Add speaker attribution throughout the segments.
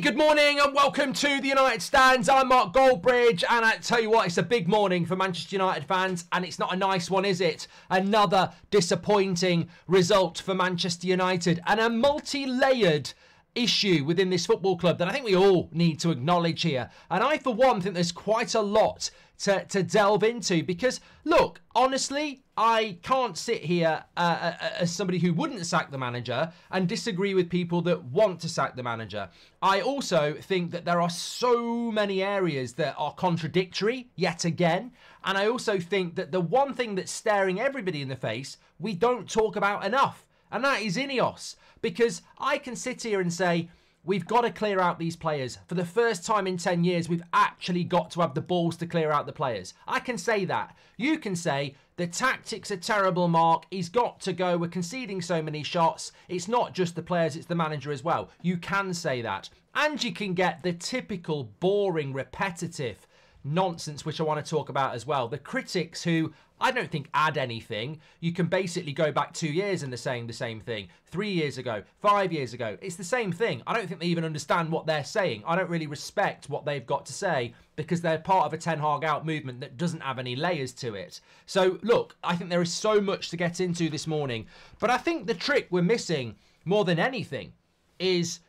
Speaker 1: Good morning and welcome to the United Stands. I'm Mark Goldbridge, and I tell you what, it's a big morning for Manchester United fans, and it's not a nice one, is it? Another disappointing result for Manchester United, and a multi layered issue within this football club that I think we all need to acknowledge here. And I, for one, think there's quite a lot to, to delve into because, look, honestly, I can't sit here uh, uh, uh, as somebody who wouldn't sack the manager and disagree with people that want to sack the manager. I also think that there are so many areas that are contradictory yet again. And I also think that the one thing that's staring everybody in the face, we don't talk about enough. And that is Ineos. Because I can sit here and say, We've got to clear out these players. For the first time in 10 years, we've actually got to have the balls to clear out the players. I can say that. You can say, the tactics are terrible, Mark. He's got to go. We're conceding so many shots. It's not just the players, it's the manager as well. You can say that. And you can get the typical boring, repetitive nonsense, which I want to talk about as well. The critics who I don't think add anything. You can basically go back two years and they're saying the same thing. Three years ago, five years ago, it's the same thing. I don't think they even understand what they're saying. I don't really respect what they've got to say because they're part of a Ten Hag out movement that doesn't have any layers to it. So, look, I think there is so much to get into this morning. But I think the trick we're missing more than anything is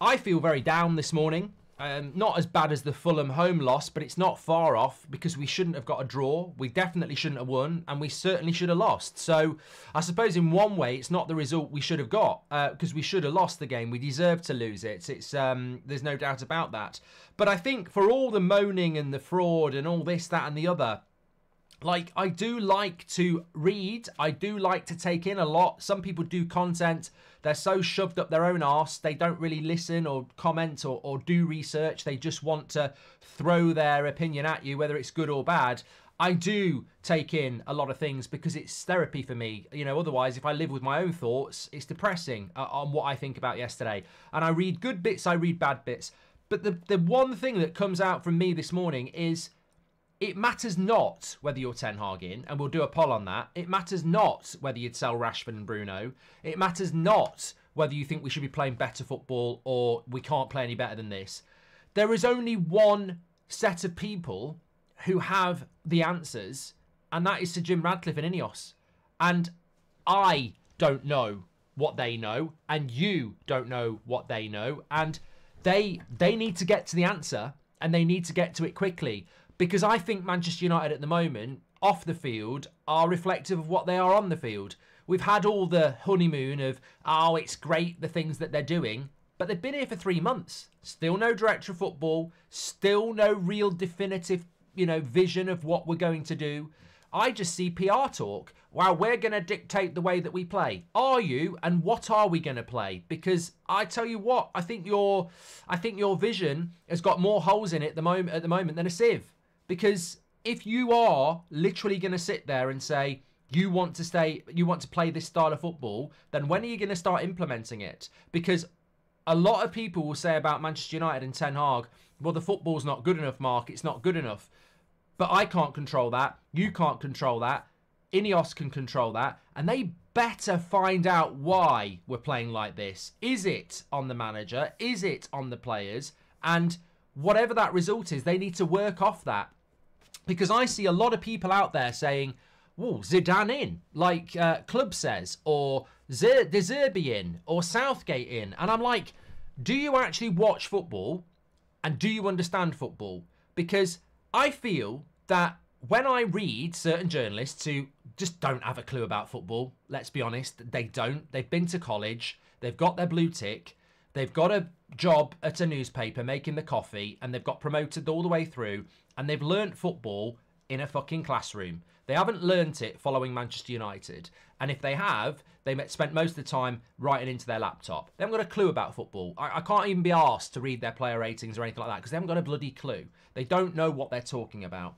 Speaker 1: I feel very down this morning. Um, not as bad as the Fulham home loss, but it's not far off because we shouldn't have got a draw. We definitely shouldn't have won, and we certainly should have lost. So I suppose in one way, it's not the result we should have got because uh, we should have lost the game. We deserve to lose it. It's um, there's no doubt about that. But I think for all the moaning and the fraud and all this, that, and the other, like I do like to read. I do like to take in a lot. Some people do content. They're so shoved up their own arse. They don't really listen or comment or, or do research. They just want to throw their opinion at you, whether it's good or bad. I do take in a lot of things because it's therapy for me. You know, otherwise, if I live with my own thoughts, it's depressing uh, on what I think about yesterday. And I read good bits, I read bad bits. But the, the one thing that comes out from me this morning is it matters not whether you're Ten Hag in, and we'll do a poll on that. It matters not whether you'd sell Rashford and Bruno. It matters not whether you think we should be playing better football or we can't play any better than this. There is only one set of people who have the answers, and that is Sir Jim Ratcliffe and Ineos. And I don't know what they know, and you don't know what they know, and they they need to get to the answer and they need to get to it quickly because I think Manchester United at the moment, off the field, are reflective of what they are on the field. We've had all the honeymoon of, oh, it's great, the things that they're doing, but they've been here for three months. Still no director of football, still no real definitive, you know, vision of what we're going to do. I just see PR talk. Wow, we're going to dictate the way that we play. Are you? And what are we going to play? Because I tell you what, I think your, I think your vision has got more holes in it the moment at the moment than a sieve. Because if you are literally going to sit there and say, you want to stay, you want to play this style of football, then when are you going to start implementing it? Because a lot of people will say about Manchester United and Ten Hag, well, the football's not good enough, Mark. It's not good enough. But I can't control that. You can't control that. Ineos can control that. And they better find out why we're playing like this. Is it on the manager? Is it on the players? And whatever that result is, they need to work off that. Because I see a lot of people out there saying, whoa, Zidane in, like uh, Club says, or De Zerbi in, or Southgate in. And I'm like, do you actually watch football? And do you understand football? Because I feel that when I read certain journalists who just don't have a clue about football, let's be honest, they don't. They've been to college, they've got their blue tick, they've got a job at a newspaper making the coffee and they've got promoted all the way through and they've learnt football in a fucking classroom. They haven't learnt it following Manchester United. And if they have, they spent most of the time writing into their laptop. They haven't got a clue about football. I, I can't even be asked to read their player ratings or anything like that because they haven't got a bloody clue. They don't know what they're talking about.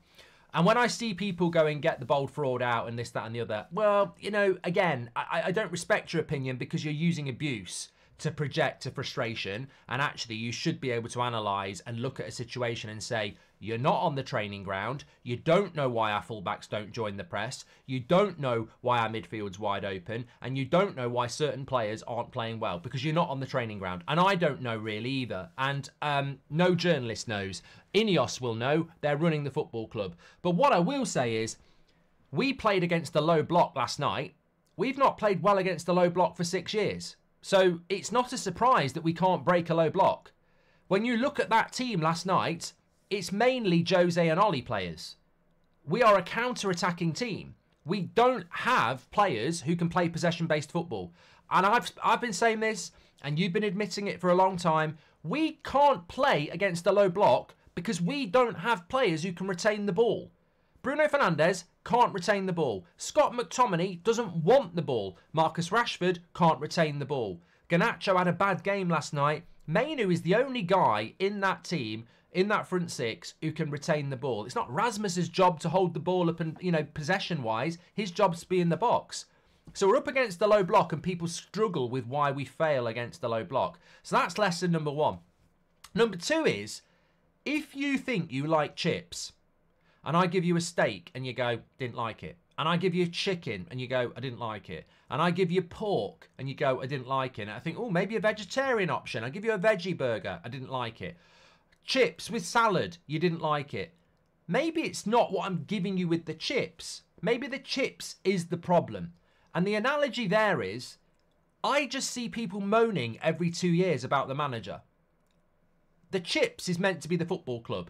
Speaker 1: And when I see people go and get the bold fraud out and this, that, and the other, well, you know, again, I, I don't respect your opinion because you're using abuse to project to frustration. And actually, you should be able to analyse and look at a situation and say, you're not on the training ground. You don't know why our fullbacks don't join the press. You don't know why our midfield's wide open. And you don't know why certain players aren't playing well because you're not on the training ground. And I don't know really either. And um, no journalist knows. Ineos will know. They're running the football club. But what I will say is, we played against the low block last night. We've not played well against the low block for six years. So it's not a surprise that we can't break a low block. When you look at that team last night, it's mainly Jose and Ole players. We are a counter-attacking team. We don't have players who can play possession-based football. And I've I've been saying this, and you've been admitting it for a long time. We can't play against a low block because we don't have players who can retain the ball. Bruno Fernandes can't retain the ball. Scott McTominay doesn't want the ball. Marcus Rashford can't retain the ball. Garnacho had a bad game last night. Mainoo is the only guy in that team, in that front six, who can retain the ball. It's not Rasmus's job to hold the ball up and, you know, possession-wise. His job's to be in the box. So we're up against the low block and people struggle with why we fail against the low block. So that's lesson number one. Number two is, if you think you like chips, and I give you a steak and you go, didn't like it. And I give you chicken and you go, I didn't like it. And I give you pork and you go, I didn't like it. And I think, oh, maybe a vegetarian option. I give you a veggie burger. I didn't like it. Chips with salad. You didn't like it. Maybe it's not what I'm giving you with the chips. Maybe the chips is the problem. And the analogy there is, I just see people moaning every two years about the manager. The chips is meant to be the football club.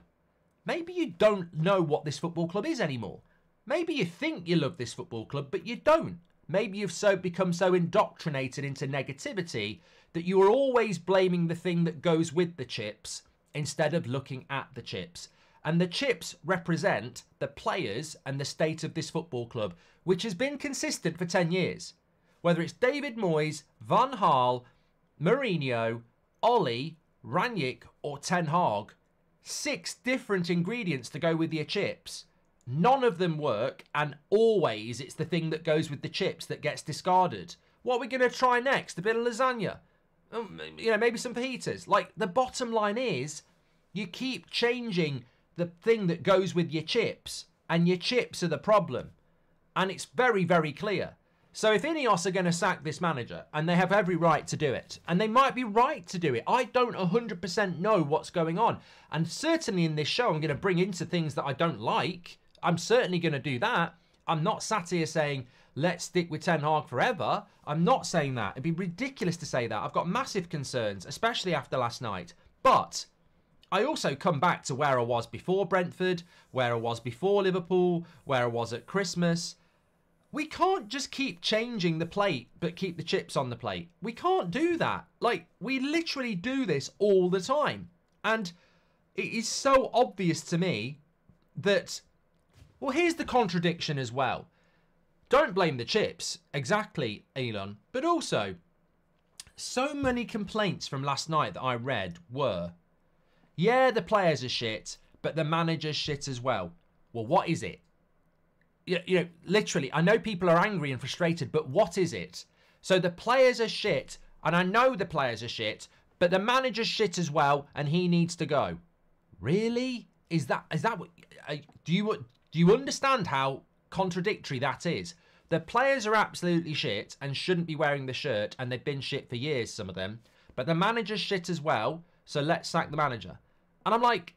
Speaker 1: Maybe you don't know what this football club is anymore. Maybe you think you love this football club, but you don't. Maybe you've so become so indoctrinated into negativity that you are always blaming the thing that goes with the chips instead of looking at the chips. And the chips represent the players and the state of this football club, which has been consistent for 10 years. Whether it's David Moyes, Van Gaal, Mourinho, Ole, Rangnick, or Ten Hag, six different ingredients to go with your chips. None of them work, and always it's the thing that goes with the chips that gets discarded. What are we going to try next? A bit of lasagna? Um, you know, maybe some fajitas. Like, the bottom line is, you keep changing the thing that goes with your chips, and your chips are the problem. And it's very, very clear. So if Ineos are going to sack this manager, and they have every right to do it, and they might be right to do it, I don't 100% know what's going on. And certainly in this show, I'm going to bring into things that I don't like. I'm certainly going to do that. I'm not sat here saying, let's stick with Ten Hag forever. I'm not saying that. It'd be ridiculous to say that. I've got massive concerns, especially after last night. But I also come back to where I was before Brentford, where I was before Liverpool, where I was at Christmas we can't just keep changing the plate but keep the chips on the plate. We can't do that. Like, we literally do this all the time. And it is so obvious to me that, well, here's the contradiction as well. Don't blame the chips, exactly, Elon, but also, so many complaints from last night that I read were, yeah, the players are shit, but the manager's shit as well. Well, what is it? You know, literally, I know people are angry and frustrated, but what is it? So the players are shit, and I know the players are shit, but the manager's shit as well, and he needs to go. Really? Is that is that what? Uh, do you do you understand how contradictory that is? The players are absolutely shit and shouldn't be wearing the shirt, and they've been shit for years, some of them. But the manager's shit as well, so let's sack the manager. And I'm like,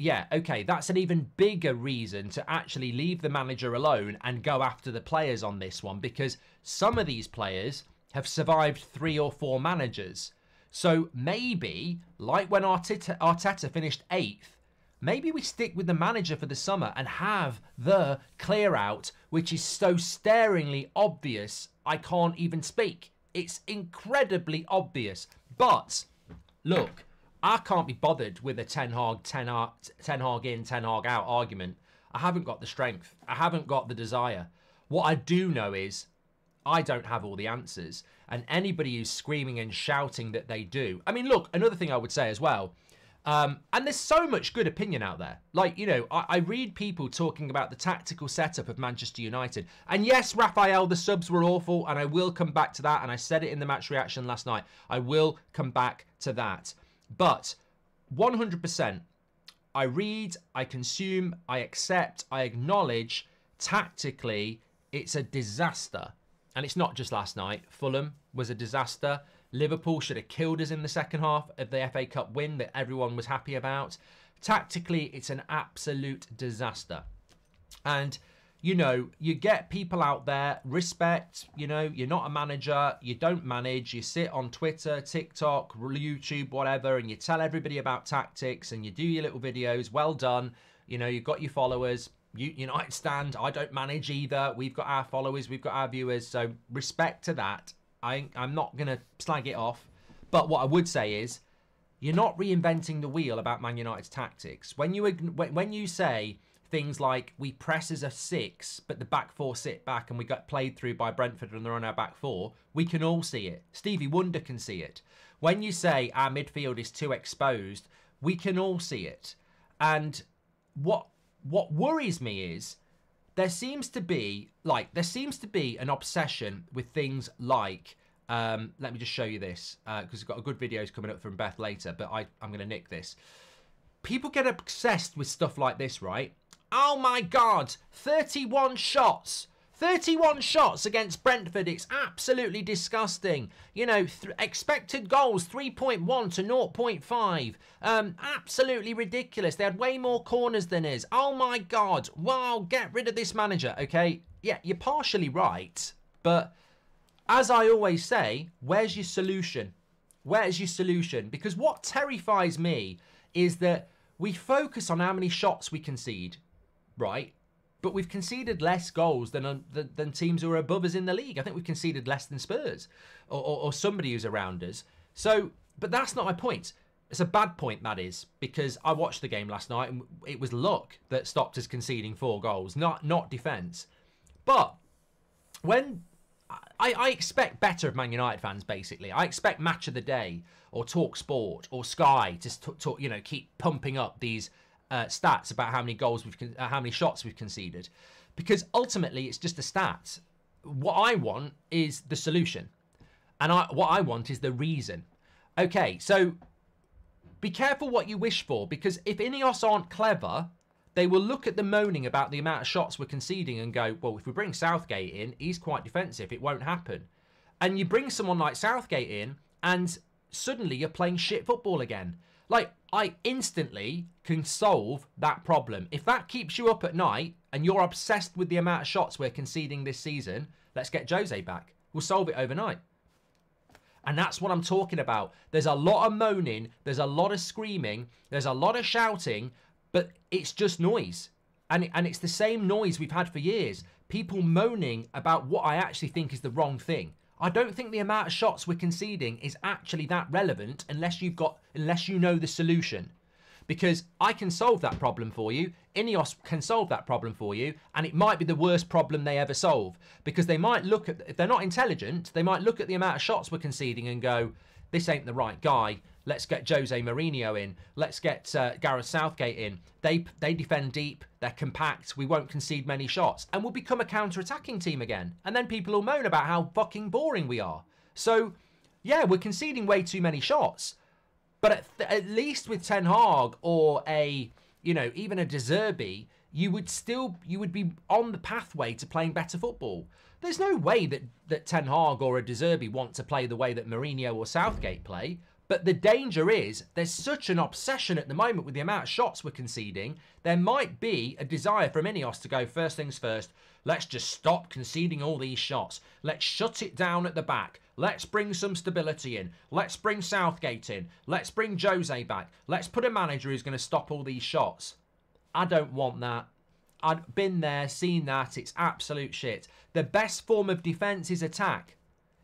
Speaker 1: yeah, okay, that's an even bigger reason to actually leave the manager alone and go after the players on this one because some of these players have survived three or four managers. So maybe, like when Arteta, Arteta finished eighth, maybe we stick with the manager for the summer and have the clear out, which is so staringly obvious, I can't even speak. It's incredibly obvious. But, look, I can't be bothered with a Ten Hag, Ten Hag, Ten Hag in, Ten Hag out argument. I haven't got the strength. I haven't got the desire. What I do know is I don't have all the answers. And anybody who's screaming and shouting that they do. I mean, look, another thing I would say as well. Um, and there's so much good opinion out there. Like, you know, I, I, read people talking about the tactical setup of Manchester United. And yes, Raphael, the subs were awful, and I will come back to that. And I said it in the match reaction last night. I will come back to that. But 100%, I read, I consume, I accept, I acknowledge tactically, it's a disaster. And it's not just last night. Fulham was a disaster. Liverpool should have killed us in the second half of the FA Cup win that everyone was happy about. Tactically, it's an absolute disaster. And, you know, you get people out there, respect, you know, you're not a manager, you don't manage, you sit on Twitter, TikTok, YouTube, whatever, and you tell everybody about tactics and you do your little videos. Well done. You know, you've got your followers. You, United stand. I don't manage either. We've got our followers, we've got our viewers. So respect to that. I, I'm not going to slag it off. But what I would say is, you're not reinventing the wheel about Man United's tactics. When you when you say things like we press as a six, but the back four sit back and we got played through by Brentford and they're on our back four, we can all see it. Stevie Wonder can see it. When you say our midfield is too exposed, we can all see it. And what what worries me is there seems to be like there seems to be an obsession with things like um, let me just show you this because uh, we've got a good videos coming up from Beth later, but I, I'm going to nick this. People get obsessed with stuff like this, right? Oh my God, 31 shots 31 shots against Brentford. It's absolutely disgusting. You know, expected goals 3.1 to 0.5. Um, absolutely ridiculous. They had way more corners than us. Oh my God. Wow, get rid of this manager. Okay, yeah, you're partially right. But as I always say, where's your solution? Where's your solution? Because what terrifies me is that we focus on how many shots we concede, right? but we've conceded less goals than, uh, than, than teams who are above us in the league. I think we've conceded less than Spurs or, or, or somebody who's around us. So, but that's not my point. It's a bad point, that is, because I watched the game last night and it was luck that stopped us conceding four goals, not not defence. But when I, I, expect better of Man United fans, basically, I expect Match of the Day or Talk Sport or Sky to you know keep pumping up these uh, stats about how many goals we've, uh, how many shots we've conceded, because ultimately it's just a stat. What I want is the solution, and I, what I want is the reason. Okay, so be careful what you wish for, because if Ineos aren't clever, they will look at the moaning about the amount of shots we're conceding and go, well, if we bring Southgate in, he's quite defensive. It won't happen. And you bring someone like Southgate in, and suddenly you're playing shit football again. Like, I instantly can solve that problem. If that keeps you up at night and you're obsessed with the amount of shots we're conceding this season, let's get Jose back. We'll solve it overnight. And that's what I'm talking about. There's a lot of moaning, there's a lot of screaming, there's a lot of shouting, but it's just noise. And, and it's the same noise we've had for years. People moaning about what I actually think is the wrong thing. I don't think the amount of shots we're conceding is actually that relevant unless you've got unless you know the solution. Because I can solve that problem for you. Ineos can solve that problem for you, and it might be the worst problem they ever solve. Because they might look at if they're not intelligent, they might look at the amount of shots we're conceding and go, this ain't the right guy. Let's get Jose Mourinho in. Let's get uh, Gareth Southgate in. They they defend deep. They're compact. We won't concede many shots, and we'll become a counter-attacking team again. And then people will moan about how fucking boring we are. So, yeah, we're conceding way too many shots. But at, at least with Ten Hag or a you know even a De Zerbi, you would still you would be on the pathway to playing better football. There's no way that, that Ten Hag or a De Zerbi want to play the way that Mourinho or Southgate play. But the danger is there's such an obsession at the moment with the amount of shots we're conceding. There might be a desire from Ineos to go first things first. Let's just stop conceding all these shots. Let's shut it down at the back. Let's bring some stability in. Let's bring Southgate in. Let's bring Jose back. Let's put a manager who's going to stop all these shots. I don't want that. I've been there, seen that. It's absolute shit. The best form of defence is attack.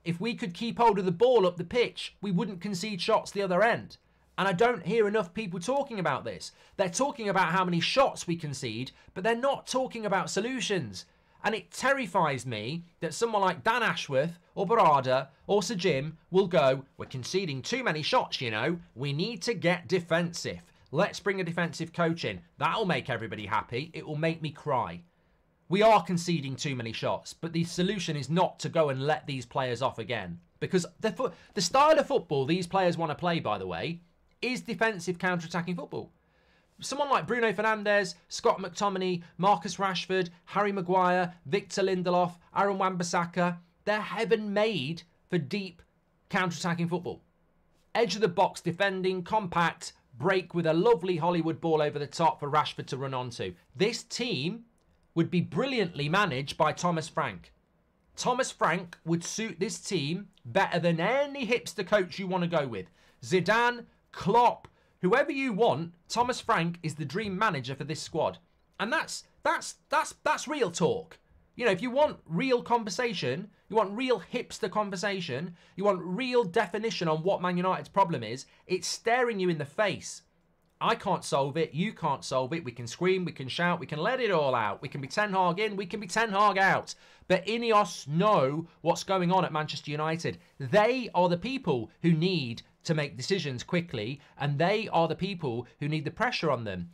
Speaker 1: If we could keep hold of the ball up the pitch, we wouldn't concede shots the other end. And I don't hear enough people talking about this. They're talking about how many shots we concede, but they're not talking about solutions. And it terrifies me that someone like Dan Ashworth or Berrada or Sir Jim will go, We're conceding too many shots, you know. We need to get defensive. Let's bring a defensive coach in. That'll make everybody happy. It will make me cry. We are conceding too many shots, but the solution is not to go and let these players off again. Because the, the style of football these players want to play, by the way, is defensive counter-attacking football. Someone like Bruno Fernandes, Scott McTominay, Marcus Rashford, Harry Maguire, Victor Lindelof, Aaron Wan-Bissaka, they're heaven made for deep counter-attacking football. Edge of the box defending, compact, break with a lovely Hollywood ball over the top for Rashford to run onto. This team would be brilliantly managed by Thomas Frank. Thomas Frank would suit this team better than any hipster coach you want to go with. Zidane, Klopp, whoever you want, Thomas Frank is the dream manager for this squad. And that's that's that's that's real talk. You know, if you want real conversation, you want real hipster conversation, you want real definition on what Man United's problem is, it's staring you in the face. I can't solve it. You can't solve it. We can scream, we can shout, we can let it all out. We can be Ten Hag in, we can be Ten Hag out. But Ineos know what's going on at Manchester United. They are the people who need to make decisions quickly, and they are the people who need the pressure on them.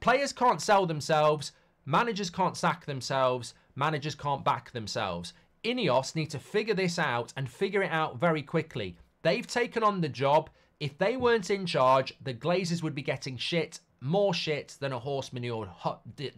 Speaker 1: Players can't sell themselves, managers can't sack themselves, managers can't back themselves. Ineos need to figure this out and figure it out very quickly. They've taken on the job. If they weren't in charge, the Glazers would be getting shit, more shit than a horse manure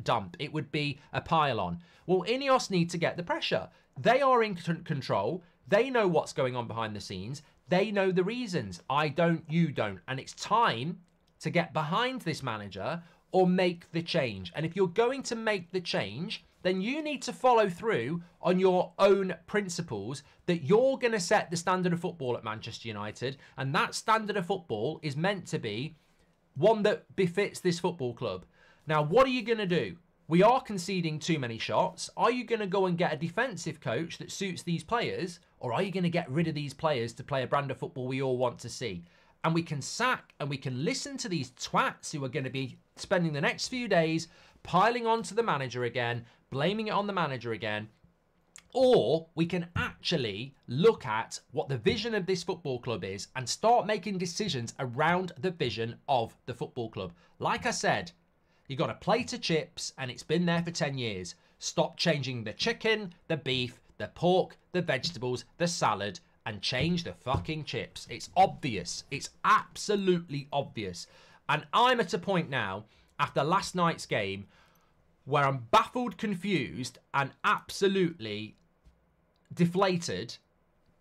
Speaker 1: dump. It would be a pile-on. Well, Ineos need to get the pressure. They are in control. They know what's going on behind the scenes. They know the reasons. I don't, you don't. And it's time to get behind this manager or make the change. And if you're going to make the change, then you need to follow through on your own principles that you're going to set the standard of football at Manchester United. And that standard of football is meant to be one that befits this football club. Now, what are you going to do? We are conceding too many shots. Are you going to go and get a defensive coach that suits these players? Or are you going to get rid of these players to play a brand of football we all want to see? And we can sack and we can listen to these twats who are going to be spending the next few days piling onto the manager again, blaming it on the manager again. Or we can actually look at what the vision of this football club is and start making decisions around the vision of the football club. Like I said, you got a plate of chips and it's been there for 10 years. Stop changing the chicken, the beef, the pork, the vegetables, the salad, and change the fucking chips. It's obvious. It's absolutely obvious. And I'm at a point now, after last night's game, where I'm baffled, confused, and absolutely deflated.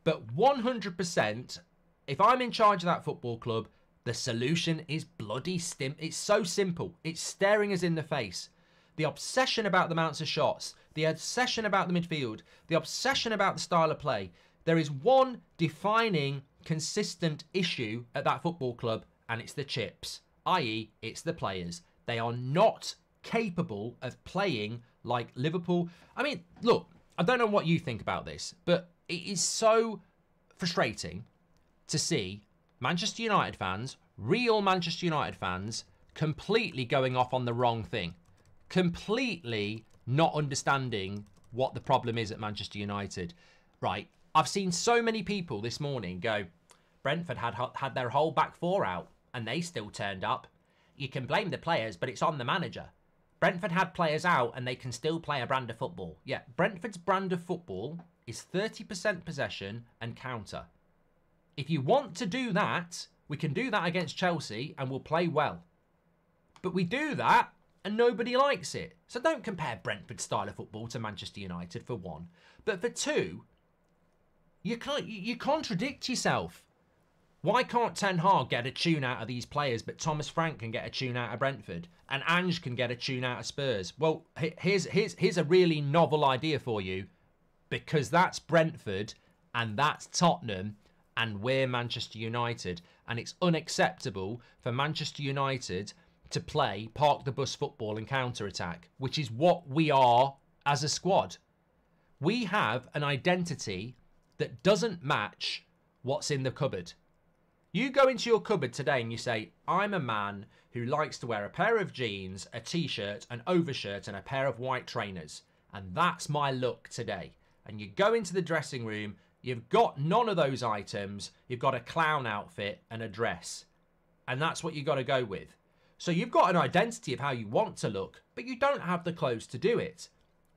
Speaker 1: But 100%, if I'm in charge of that football club, the solution is bloody stim. It's so simple. It's staring us in the face. The obsession about the amounts of shots, the obsession about the midfield, the obsession about the style of play. There is one defining, consistent issue at that football club, and it's the chips, i.e., it's the players. They are not capable of playing like Liverpool. I mean, look, I don't know what you think about this, but it is so frustrating to see Manchester United fans, real Manchester United fans, completely going off on the wrong thing. Completely not understanding what the problem is at Manchester United. Right, I've seen so many people this morning go, Brentford had had their whole back four out and they still turned up. You can blame the players, but it's on the manager. Brentford had players out and they can still play a brand of football. Yeah, Brentford's brand of football is 30% possession and counter. If you want to do that, we can do that against Chelsea and we'll play well. But we do that and nobody likes it. So don't compare Brentford's style of football to Manchester United for one. But for two, you you contradict yourself. Why can't Ten Hag get a tune out of these players, but Thomas Frank can get a tune out of Brentford, and Ange can get a tune out of Spurs? Well, here's here's here's a really novel idea for you, because that's Brentford and that's Tottenham, and we're Manchester United, and it's unacceptable for Manchester United to play park the bus football and counter attack, which is what we are as a squad. We have an identity that doesn't match what's in the cupboard. You go into your cupboard today and you say, I'm a man who likes to wear a pair of jeans, a t shirt, an overshirt, and a pair of white trainers. And that's my look today. And you go into the dressing room, you've got none of those items, you've got a clown outfit and a dress. And that's what you've got to go with. So you've got an identity of how you want to look, but you don't have the clothes to do it.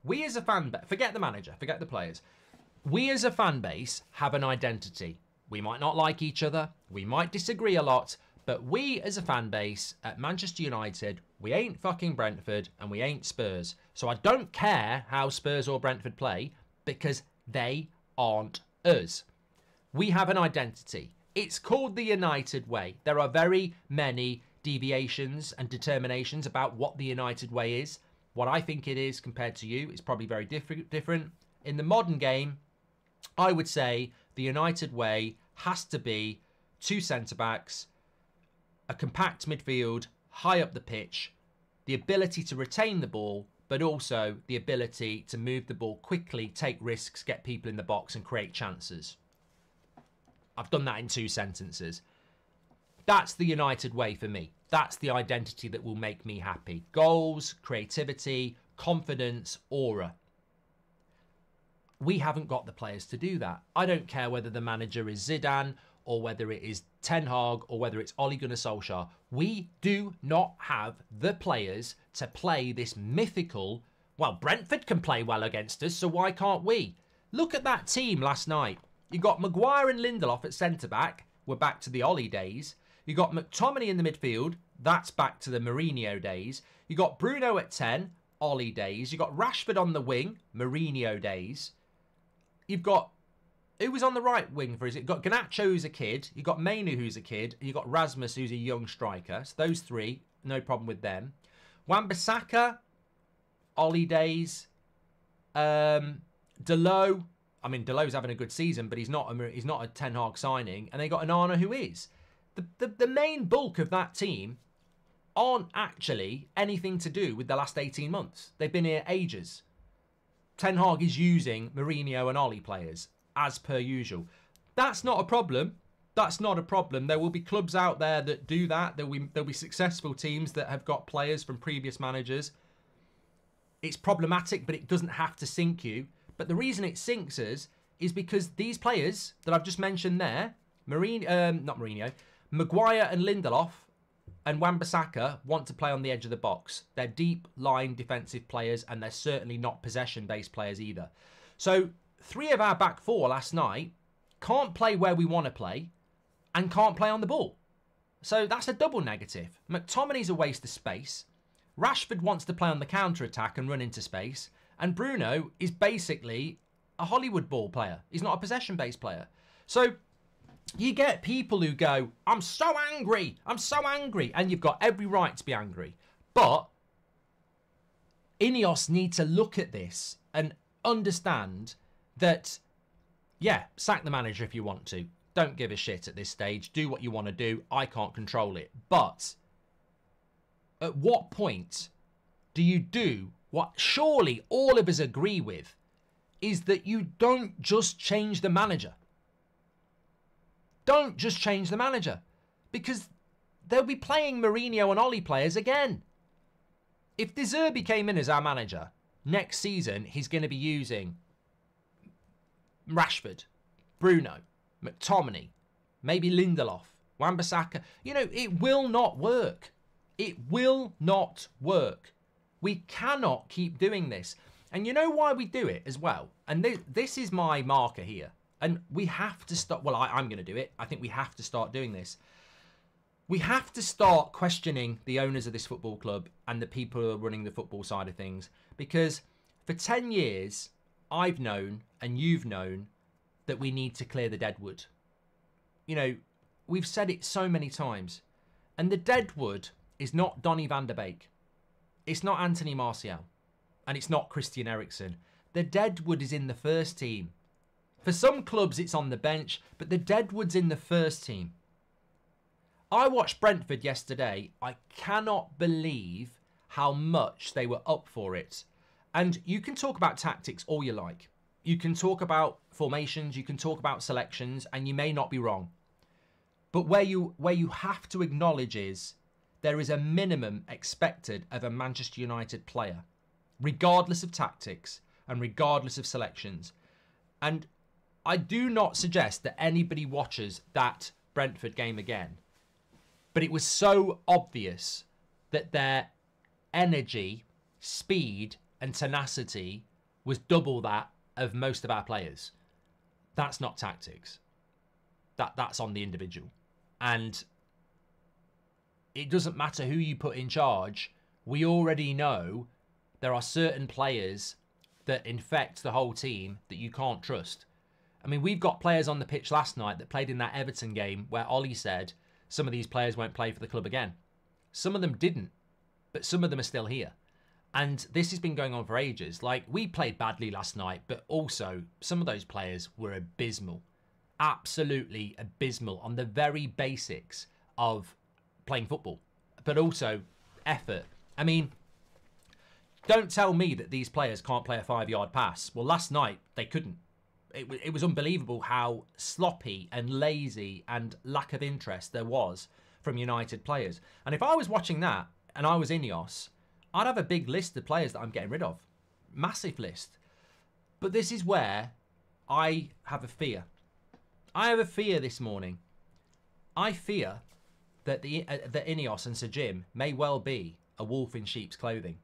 Speaker 1: We as a fan base, forget the manager, forget the players. We as a fan base have an identity. We might not like each other, we might disagree a lot, but we as a fan base at Manchester United, we ain't fucking Brentford and we ain't Spurs. So I don't care how Spurs or Brentford play because they aren't us. We have an identity. It's called the United Way. There are very many deviations and determinations about what the United Way is. What I think it is compared to you is probably very different. Different in the modern game. I would say the United Way has to be two centre backs, a compact midfield, high up the pitch, the ability to retain the ball, but also the ability to move the ball quickly, take risks, get people in the box, and create chances. I've done that in two sentences. That's the United way for me. That's the identity that will make me happy. Goals, creativity, confidence, aura. We haven't got the players to do that. I don't care whether the manager is Zidane or whether it is Ten Hag or whether it's Ole Gunnar Solskjaer. We do not have the players to play this mythical. Well, Brentford can play well against us, so why can't we? Look at that team last night. You got Maguire and Lindelof at centre back. We're back to the Ole days. You got McTominay in the midfield. That's back to the Mourinho days. You got Bruno at 10, Ole days. You got Rashford on the wing, Mourinho days. You've got who was on the right wing for? Is it got Garnacho who's a kid? You got Mainoo who's a kid. You got Rasmus who's a young striker. So those three, no problem with them. Wan-Bissaka, Ole days, um, Dalot. I mean, Dalot's having a good season, but he's not a he's not a Ten Hag signing. And they got Onana who is. The, the the main bulk of that team aren't actually anything to do with the last 18 months. They've been here ages. Ten Hag is using Mourinho and Ole players as per usual. That's not a problem. That's not a problem. There will be clubs out there that do that. There will be, there'll be successful teams that have got players from previous managers. It's problematic, but it doesn't have to sink you. But the reason it sinks us is because these players that I've just mentioned there, Marine, um, not Mourinho, Maguire and Lindelof and Wan-Bissaka want to play on the edge of the box. They're deep line defensive players, and they're certainly not possession-based players either. So three of our back four last night can't play where we want to play and can't play on the ball. So that's a double negative. McTominay's a waste of space. Rashford wants to play on the counter attack and run into space. And Bruno is basically a Hollywood ball player. He's not a possession based player. So you get people who go, I'm so angry. I'm so angry. And you've got every right to be angry. But Ineos need to look at this and understand that, yeah, sack the manager if you want to. Don't give a shit at this stage. Do what you want to do. I can't control it. But at what point do you do what surely all of us agree with is that you don't just change the manager. Don't just change the manager because they'll be playing Mourinho and Ole players again. If De Zerbi came in as our manager, next season he's going to be using Rashford, Bruno, McTominay, maybe Lindelof, Wan-Bissaka. You know, it will not work. It will not work. We cannot keep doing this. And you know why we do it as well? And this, this is my marker here. And we have to stop. well, I, I'm going to do it. I think we have to start doing this. We have to start questioning the owners of this football club and the people who are running the football side of things. Because for 10 years, I've known and you've known that we need to clear the deadwood. You know, we've said it so many times. And the deadwood is not Donny van der Beek. It's not Anthony Martial. And it's not Christian Eriksen. The deadwood is in the first team. For some clubs, it's on the bench, but the deadwood's in the first team. I watched Brentford yesterday. I cannot believe how much they were up for it. And you can talk about tactics all you like. You can talk about formations, you can talk about selections, and you may not be wrong. But where you where you have to acknowledge is there is a minimum expected of a Manchester United player, regardless of tactics, and regardless of selections. And I do not suggest that anybody watches that Brentford game again. But it was so obvious that their energy, speed, and tenacity was double that of most of our players. That's not tactics. That that's on the individual. And it doesn't matter who you put in charge. We already know there are certain players that infect the whole team that you can't trust. I mean, we've got players on the pitch last night that played in that Everton game where Ole said some of these players won't play for the club again. Some of them didn't, but some of them are still here. And this has been going on for ages. Like, we played badly last night, but also some of those players were abysmal. Absolutely abysmal on the very basics of playing football, but also effort. I mean, don't tell me that these players can't play a five yard pass. Well, last night they couldn't. It, it was unbelievable how sloppy and lazy and lack of interest there was from United players. And if I was watching that and I was Ineos, I'd have a big list of players that I'm getting rid of. Massive list. But this is where I have a fear. I have a fear this morning. I fear that the uh, that Ineos and Sir Jim may well be a wolf in sheep's clothing.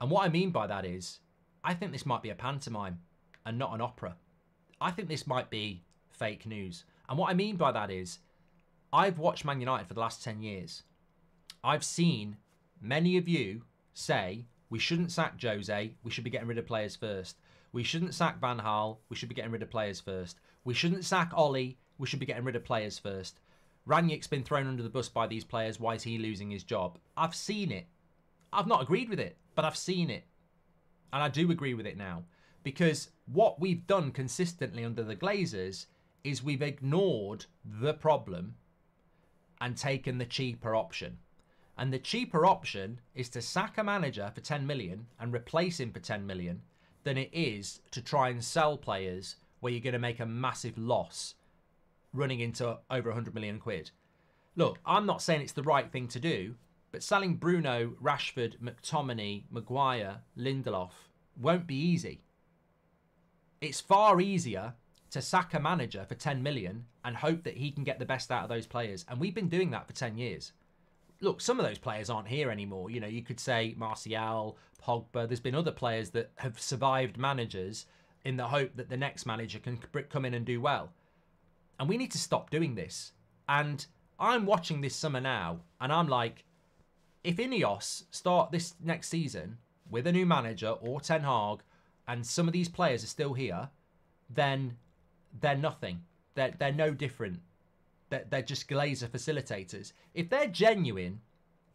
Speaker 1: And what I mean by that is, I think this might be a pantomime and not an opera. I think this might be fake news. And what I mean by that is, I've watched Man United for the last 10 years. I've seen many of you say we shouldn't sack Jose, we should be getting rid of players first. We shouldn't sack Van Gaal, we should be getting rid of players first. We shouldn't sack Ole, we should be getting rid of players first. Rangnick's been thrown under the bus by these players, why is he losing his job? I've seen it. I've not agreed with it, but I've seen it. And I do agree with it now. Because what we've done consistently under the Glazers is we've ignored the problem and taken the cheaper option. And the cheaper option is to sack a manager for 10 million and replace him for 10 million than it is to try and sell players where you're going to make a massive loss running into over 100 million quid. Look, I'm not saying it's the right thing to do, but selling Bruno, Rashford, McTominay, Maguire, Lindelof won't be easy. It's far easier to sack a manager for 10 million and hope that he can get the best out of those players. And we've been doing that for 10 years look, some of those players aren't here anymore. You know, you could say Martial, Pogba. There's been other players that have survived managers in the hope that the next manager can come in and do well. And we need to stop doing this. And I'm watching this summer now, and I'm like, if Ineos start this next season with a new manager or Ten Hag, and some of these players are still here, then they're nothing. They're, they're no different that they're just Glazer facilitators. If they're genuine,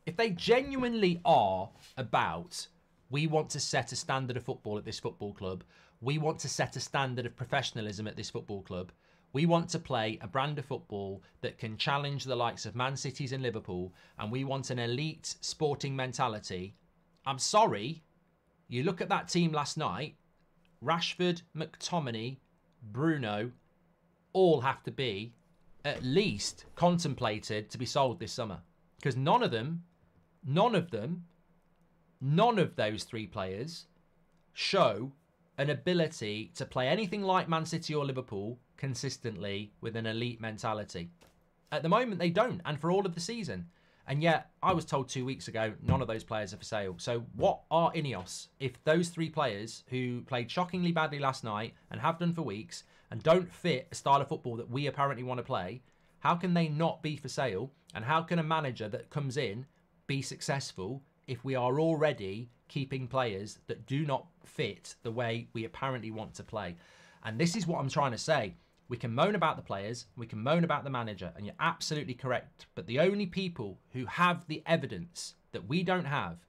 Speaker 1: if they genuinely are about we want to set a standard of football at this football club, we want to set a standard of professionalism at this football club, we want to play a brand of football that can challenge the likes of Man Cities and Liverpool, and we want an elite sporting mentality. I'm sorry, you look at that team last night, Rashford, McTominay, Bruno, all have to be at least contemplated to be sold this summer because none of them, none of them, none of those three players show an ability to play anything like Man City or Liverpool consistently with an elite mentality. At the moment, they don't, and for all of the season. And yet, I was told two weeks ago, none of those players are for sale. So, what are Ineos if those three players who played shockingly badly last night and have done for weeks and don't fit a style of football that we apparently want to play, how can they not be for sale? And how can a manager that comes in be successful if we are already keeping players that do not fit the way we apparently want to play? And this is what I'm trying to say. We can moan about the players, we can moan about the manager, and you're absolutely correct. But the only people who have the evidence that we don't have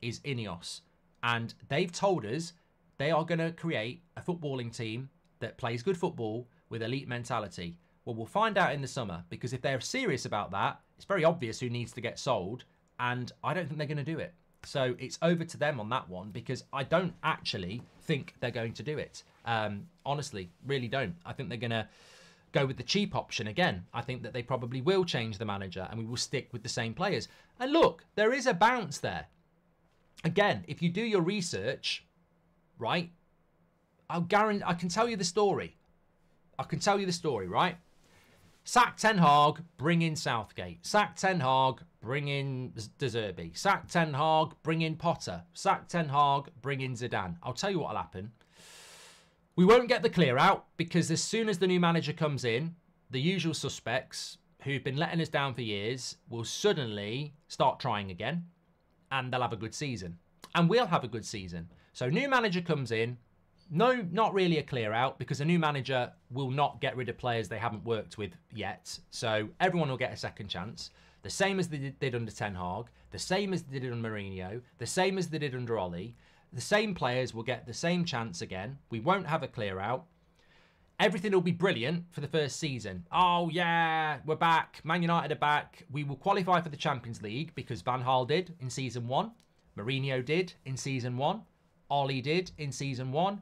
Speaker 1: is Ineos. And they've told us they are going to create a footballing team that plays good football with elite mentality? Well, we'll find out in the summer because if they're serious about that, it's very obvious who needs to get sold, and I don't think they're going to do it. So it's over to them on that one because I don't actually think they're going to do it. Um, honestly, really don't. I think they're going to go with the cheap option again. I think that they probably will change the manager and we will stick with the same players. And look, there is a bounce there. Again, if you do your research, right, I'll guarantee. I can tell you the story. I can tell you the story, right? Sack Ten Hag, bring in Southgate. Sack Ten Hag, bring in De Zerbi. Sack Ten Hag, bring in Potter. Sack Ten Hag, bring in Zidane. I'll tell you what'll happen. We won't get the clear out because as soon as the new manager comes in, the usual suspects who've been letting us down for years will suddenly start trying again and they'll have a good season. And we'll have a good season. So new manager comes in, no, not really a clear out because a new manager will not get rid of players they haven't worked with yet. So everyone will get a second chance. The same as they did under Ten Hag, the same as they did under Mourinho, the same as they did under Ole. The same players will get the same chance again. We won't have a clear out. Everything will be brilliant for the first season. Oh, yeah, we're back. Man United are back. We will qualify for the Champions League because Van Gaal did in season one. Mourinho did in season one. Ole did in season one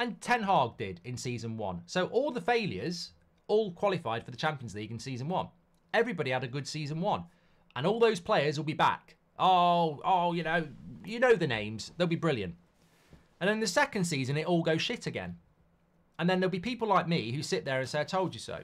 Speaker 1: and Ten Hag did in season one. So all the failures all qualified for the Champions League in season one. Everybody had a good season one, and all those players will be back. Oh, oh, you know, you know the names. They'll be brilliant. And then the second season, it all goes shit again. And then there'll be people like me who sit there and say, I told you so.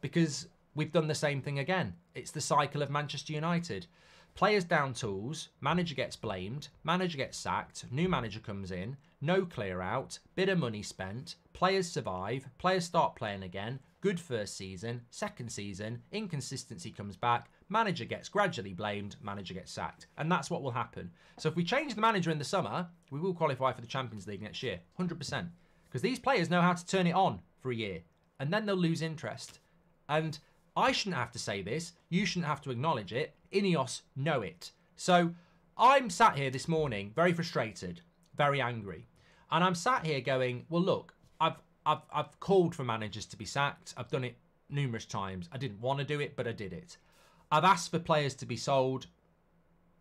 Speaker 1: Because we've done the same thing again. It's the cycle of Manchester United. Players down tools, manager gets blamed, manager gets sacked, new manager comes in, no clear out, bit of money spent, players survive, players start playing again, good first season, second season, inconsistency comes back, manager gets gradually blamed, manager gets sacked. And that's what will happen. So if we change the manager in the summer, we will qualify for the Champions League next year, 100%. Because these players know how to turn it on for a year, and then they'll lose interest. And I shouldn't have to say this. You shouldn't have to acknowledge it. Ineos know it. So I'm sat here this morning very frustrated, very angry. And I'm sat here going, well, look, I've, I've, I've called for managers to be sacked. I've done it numerous times. I didn't want to do it, but I did it. I've asked for players to be sold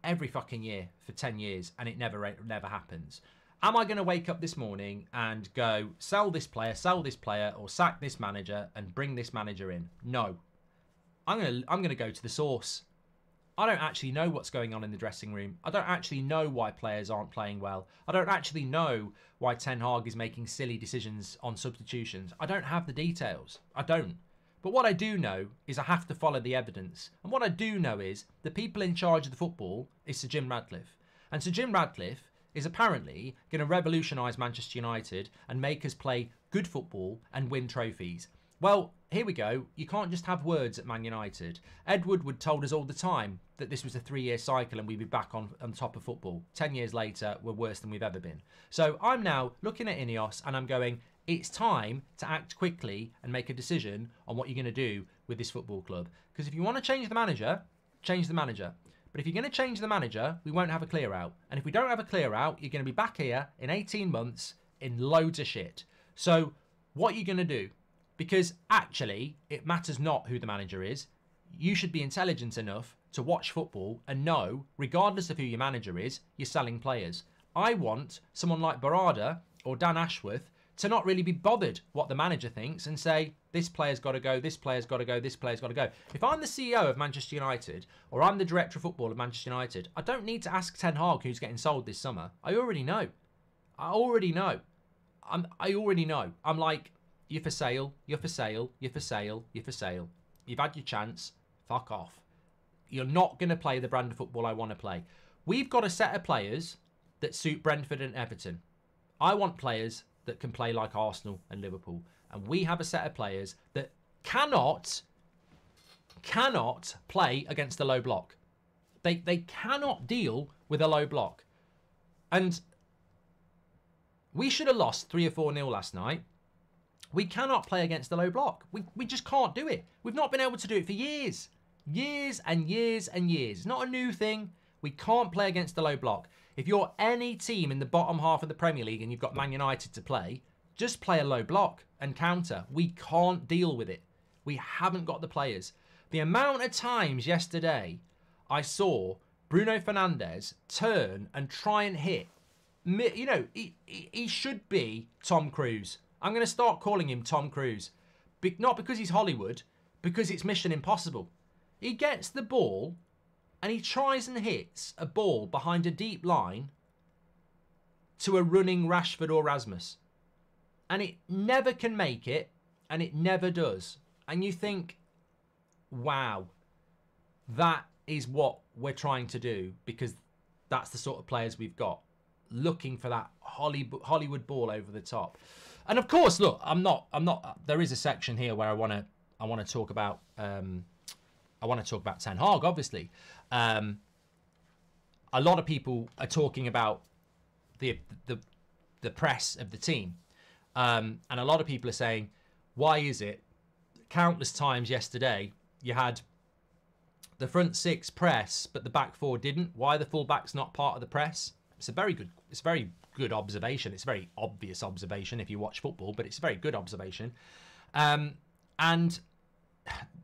Speaker 1: every fucking year for 10 years and it never never happens. Am I going to wake up this morning and go sell this player, sell this player or sack this manager and bring this manager in? No. I'm going to I'm going to go to the source. I don't actually know what's going on in the dressing room. I don't actually know why players aren't playing well. I don't actually know why Ten Hag is making silly decisions on substitutions. I don't have the details. I don't. But what I do know is I have to follow the evidence. And what I do know is the people in charge of the football is Sir Jim Ratcliffe. And Sir Jim Ratcliffe is apparently going to revolutionise Manchester United and make us play good football and win trophies. Well, here we go. You can't just have words at Man United. Ed Woodward told us all the time that this was a three year cycle and we'd be back on, on top of football. Ten years later, we're worse than we've ever been. So I'm now looking at Ineos and I'm going, it's time to act quickly and make a decision on what you're going to do with this football club. Because if you want to change the manager, change the manager. But if you're going to change the manager, we won't have a clear out. And if we don't have a clear out, you're going to be back here in 18 months in loads of shit. So what are you going to do? Because actually, it matters not who the manager is. You should be intelligent enough to watch football and know, regardless of who your manager is, you're selling players. I want someone like Berrada or Dan Ashworth to not really be bothered what the manager thinks and say, this player's got to go, this player's got to go, this player's got to go. If I'm the CEO of Manchester United or I'm the director of football of Manchester United, I don't need to ask Ten Hag who's getting sold this summer. I already know. I already know. I'm, I already know. I'm like, you're for sale, you're for sale, you're for sale, you're for sale. You've had your chance, fuck off. You're not going to play the brand of football I want to play. We've got a set of players that suit Brentford and Everton. I want players that can play like Arsenal and Liverpool. And we have a set of players that cannot, cannot play against a low block. They, they cannot deal with a low block. And we should have lost 3 or 4 nil last night we cannot play against the low block. We, we just can't do it. We've not been able to do it for years. Years and years and years. It's not a new thing. We can't play against the low block. If you're any team in the bottom half of the Premier League and you've got Man United to play, just play a low block and counter. We can't deal with it. We haven't got the players. The amount of times yesterday I saw Bruno Fernandes turn and try and hit, you know, he, he should be Tom Cruise. I'm going to start calling him Tom Cruise. Not because he's Hollywood, because it's Mission Impossible. He gets the ball and he tries and hits a ball behind a deep line to a running Rashford or Rasmus. and it never can make it, and it never does. And you think, wow, that is what we're trying to do because that's the sort of players we've got looking for that Hollywood ball over the top. And of course, look, I'm not, I'm not. There is a section here where I want to, I want to talk about, um, I want to talk about Ten Hag, obviously. Um, a lot of people are talking about the the the press of the team, um, and a lot of people are saying, why is it? Countless times yesterday, you had the front six press, but the back four didn't. Why the fullback's not part of the press? It's a very good. It's a very good observation. It's a very obvious observation if you watch football, but it's a very good observation. Um, and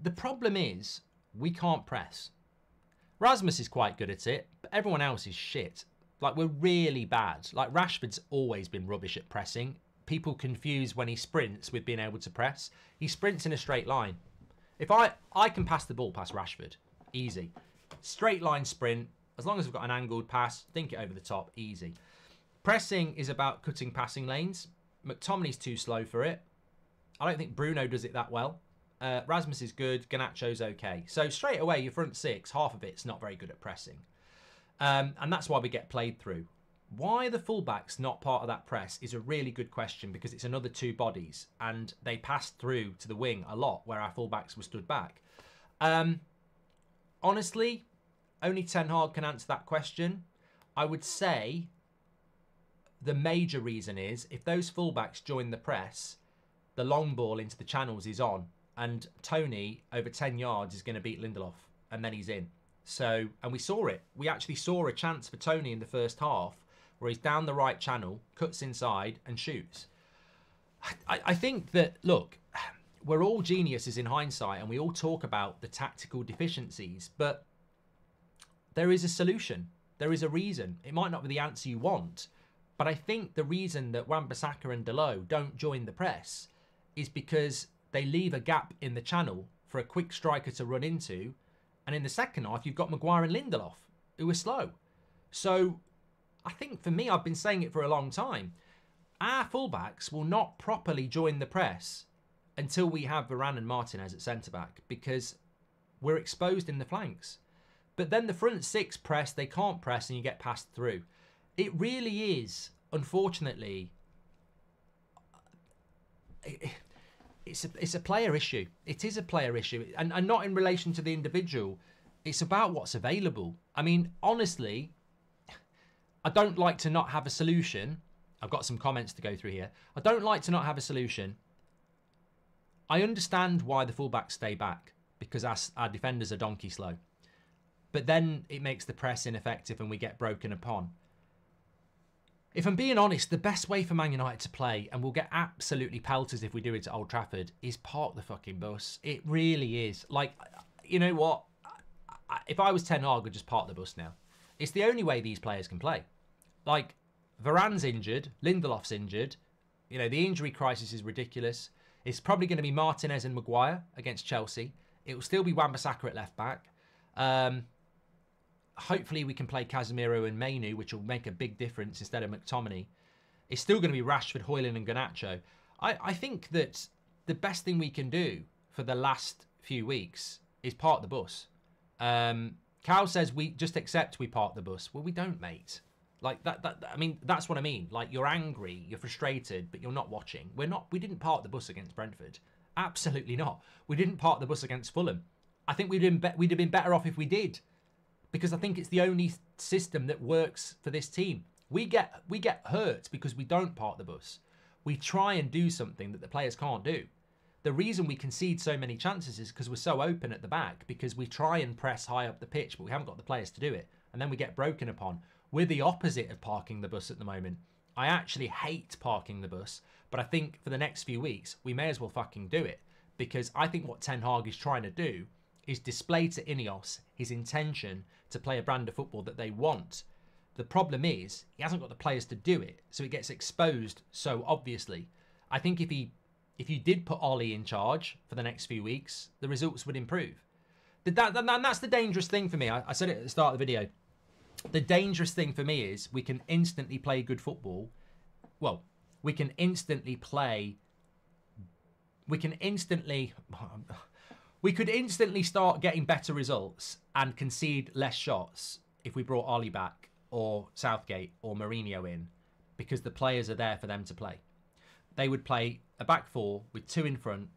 Speaker 1: the problem is we can't press. Rasmus is quite good at it, but everyone else is shit. Like we're really bad. Like Rashford's always been rubbish at pressing. People confuse when he sprints with being able to press. He sprints in a straight line. If I I can pass the ball past Rashford, easy. Straight line sprint, as long as we've got an angled pass, think it over the top, easy. Pressing is about cutting passing lanes. McTominay's too slow for it. I don't think Bruno does it that well. Uh, Rasmus is good. Garnacho's okay. So straight away, your front six, half of it's not very good at pressing. Um, and that's why we get played through. Why the fullbacks not part of that press is a really good question because it's another two bodies and they pass through to the wing a lot where our fullbacks were stood back. Um, honestly, only Ten Hag can answer that question. I would say the major reason is if those fullbacks join the press, the long ball into the channels is on, and Toney over 10 yards is going to beat Lindelof, and then he's in. So, and we saw it. We actually saw a chance for Toney in the first half where he's down the right channel, cuts inside, and shoots. I, I think that, look, we're all geniuses in hindsight and we all talk about the tactical deficiencies, but there is a solution. There is a reason. It might not be the answer you want, but I think the reason that Wan-Bissaka and Dalot don't join the press is because they leave a gap in the channel for a quick striker to run into. And in the second half, you've got Maguire and Lindelof, who are slow. So I think for me, I've been saying it for a long time. Our fullbacks will not properly join the press until we have Varane and Martinez at centre back because we're exposed in the flanks. But then the front six press, they can't press and you get passed through. It really is, unfortunately, it's a, it's a player issue. It is a player issue. And, and not in relation to the individual. It's about what's available. I mean, honestly, I don't like to not have a solution. I've got some comments to go through here. I don't like to not have a solution. I understand why the fullbacks stay back because our, our defenders are donkey slow. But then it makes the press ineffective and we get broken upon. If I'm being honest, the best way for Man United to play, and we'll get absolutely pelters if we do it at Old Trafford, is park the fucking bus. It really is. Like, you know what? If I was Ten Hag, I'd just park the bus now. It's the only way these players can play. Like, Varane's injured, Lindelof's injured. You know, the injury crisis is ridiculous. It's probably going to be Martinez and Maguire against Chelsea. It will still be Wan-Bissaka at left back. Um, hopefully we can play Casemiro and Mainoo, which will make a big difference instead of McTominay. It's still going to be Rashford, Højlund and Garnacho. I, I think that the best thing we can do for the last few weeks is park the bus. Um, Cal says we just accept we park the bus. Well, we don't, mate. Like that, that. I mean, that's what I mean. Like you're angry, you're frustrated, but you're not watching. We're not. We didn't park the bus against Brentford. Absolutely not. We didn't park the bus against Fulham. I think we'd been be- we'd have been better off if we did because I think it's the only system that works for this team. We get we get hurt because we don't park the bus. We try and do something that the players can't do. The reason we concede so many chances is because we're so open at the back because we try and press high up the pitch, but we haven't got the players to do it, and then we get broken upon. We're the opposite of parking the bus at the moment. I actually hate parking the bus, but I think for the next few weeks we may as well fucking do it because I think what Ten Hag is trying to do is display to Ineos his intention to play a brand of football that they want. The problem is he hasn't got the players to do it, so it gets exposed so obviously. I think if he if you did put Ole in charge for the next few weeks, the results would improve. That, that that's the dangerous thing for me. I, I said it at the start of the video. The dangerous thing for me is we can instantly play good football. Well, we can instantly play. We can instantly. We could instantly start getting better results and concede less shots if we brought Ole back or Southgate or Mourinho in because the players are there for them to play. They would play a back four with two in front,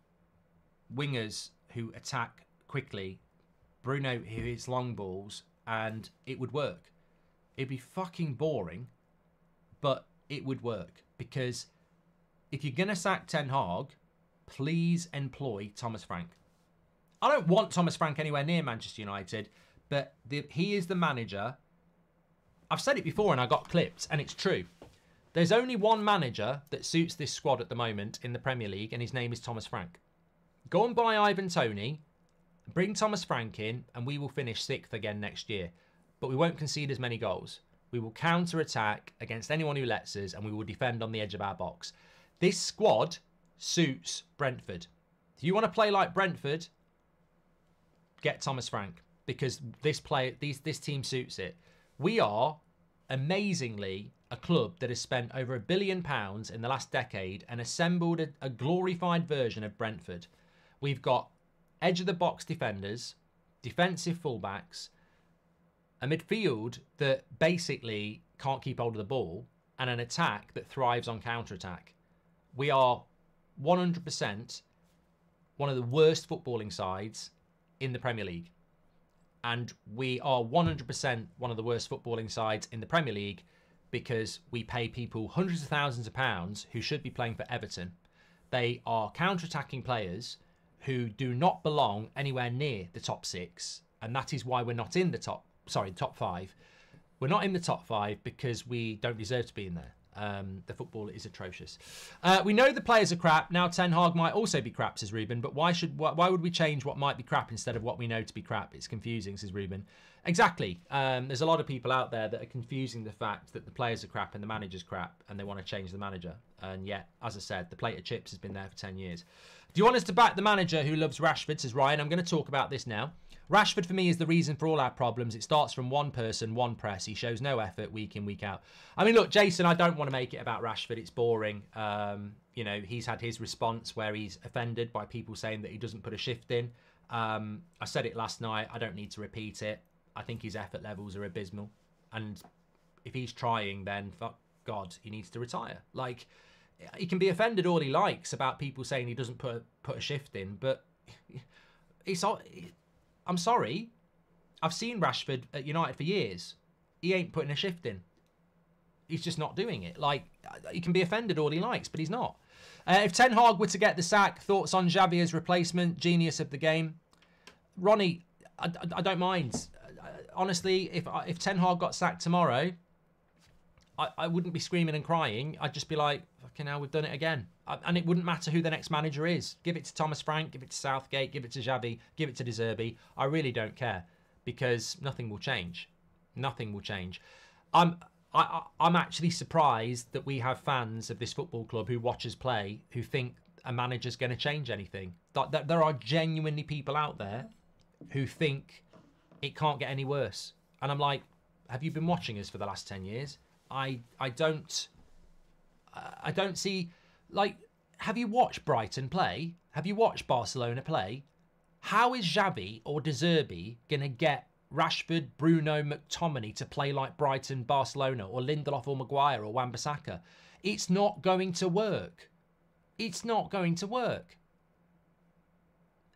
Speaker 1: wingers who attack quickly, Bruno who hits long balls, and it would work. It'd be fucking boring, but it would work because if you're going to sack Ten Hag, please employ Thomas Frank. I don't want Thomas Frank anywhere near Manchester United, but the, he is the manager. I've said it before and I got clipped, and it's true. There's only one manager that suits this squad at the moment in the Premier League, and his name is Thomas Frank. Go and buy Ivan Toney, bring Thomas Frank in, and we will finish sixth again next year. But we won't concede as many goals. We will counter attack against anyone who lets us, and we will defend on the edge of our box. This squad suits Brentford. If you want to play like Brentford, get Thomas Frank because this play these this team suits it. We are amazingly a club that has spent over a billion pounds in the last decade and assembled a, a glorified version of Brentford. We've got edge of the box defenders, defensive fullbacks, a midfield that basically can't keep hold of the ball, and an attack that thrives on counter attack. We are 100% one of the worst footballing sides in the Premier League. And we are 100% one of the worst footballing sides in the Premier League because we pay people hundreds of thousands of pounds who should be playing for Everton. They are counter attacking players who do not belong anywhere near the top six. And that is why we're not in the top, sorry, top five. We're not in the top five because we don't deserve to be in there. Um, the football is atrocious. Uh, we know the players are crap. Now Ten Hag might also be crap, says Ruben. But why should why, why would we change what might be crap instead of what we know to be crap? It's confusing, says Ruben. Exactly. Um, there's a lot of people out there that are confusing the fact that the players are crap and the manager's crap, and they want to change the manager. And yet, as I said, the plate of chips has been there for ten years. Do you want us to back the manager who loves Rashford? Says Ryan. I'm going to talk about this now. Rashford for me is the reason for all our problems. It starts from one person, one press. He shows no effort week in, week out. I mean, look, Jason, I don't want to make it about Rashford. It's boring. Um, you know, he's had his response where he's offended by people saying that he doesn't put a shift in. Um, I said it last night. I don't need to repeat it. I think his effort levels are abysmal. And if he's trying, then fuck God, he needs to retire. Like, he can be offended all he likes about people saying he doesn't put put a shift in, but it's all I'm sorry. I've seen Rashford at United for years. He ain't putting a shift in. He's just not doing it. Like, he can be offended all he likes, but he's not. Uh, if Ten Hag were to get the sack, thoughts on Xavi replacement, genius of the game? Ronnie, I, I, I don't mind. Uh, honestly, if if Ten Hag got sacked tomorrow, I, I wouldn't be screaming and crying. I'd just be like, fucking hell, we've done it again. And it wouldn't matter who the next manager is. Give it to Thomas Frank, give it to Southgate, give it to Xavi, give it to De Zerbi. I really don't care because nothing will change. Nothing will change. I'm I, I'm actually surprised that we have fans of this football club who watch us play who think a manager's going to change anything. That there are genuinely people out there who think it can't get any worse. And I'm like, have you been watching us for the last 10 years? I I don't I don't see like have you watched Brighton play? Have you watched Barcelona play? How is Xavi or De Zerbi gonna get Rashford, Bruno, McTominay to play like Brighton, Barcelona, or Lindelof or Maguire or Wan-Bissaka? It's not going to work. It's not going to work.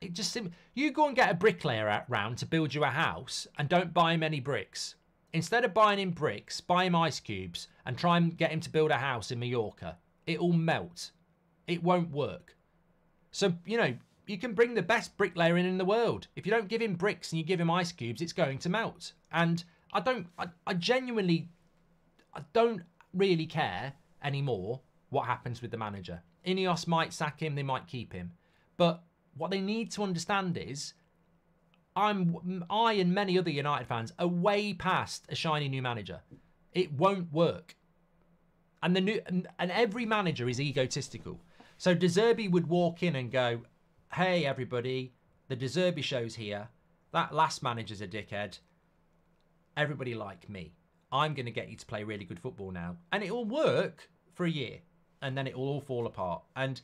Speaker 1: It just you go and get a bricklayer round to build you a house and don't buy him any bricks. Instead of buying him bricks, buy him ice cubes and try and get him to build a house in Mallorca. It'll melt. It won't work. So, you know, you can bring the best bricklayer in in the world. If you don't give him bricks and you give him ice cubes, it's going to melt. And I don't, I, I genuinely, I don't really care anymore what happens with the manager. Ineos might sack him, they might keep him. But what they need to understand is I'm I and many other United fans are way past a shiny new manager. It won't work. And the new and, every manager is egotistical. So De Zerbi would walk in and go, "Hey everybody, the De Zerbi show's here. That last manager's a dickhead. Everybody like me. I'm going to get you to play really good football now, and it will work for a year. and then it will all fall apart. And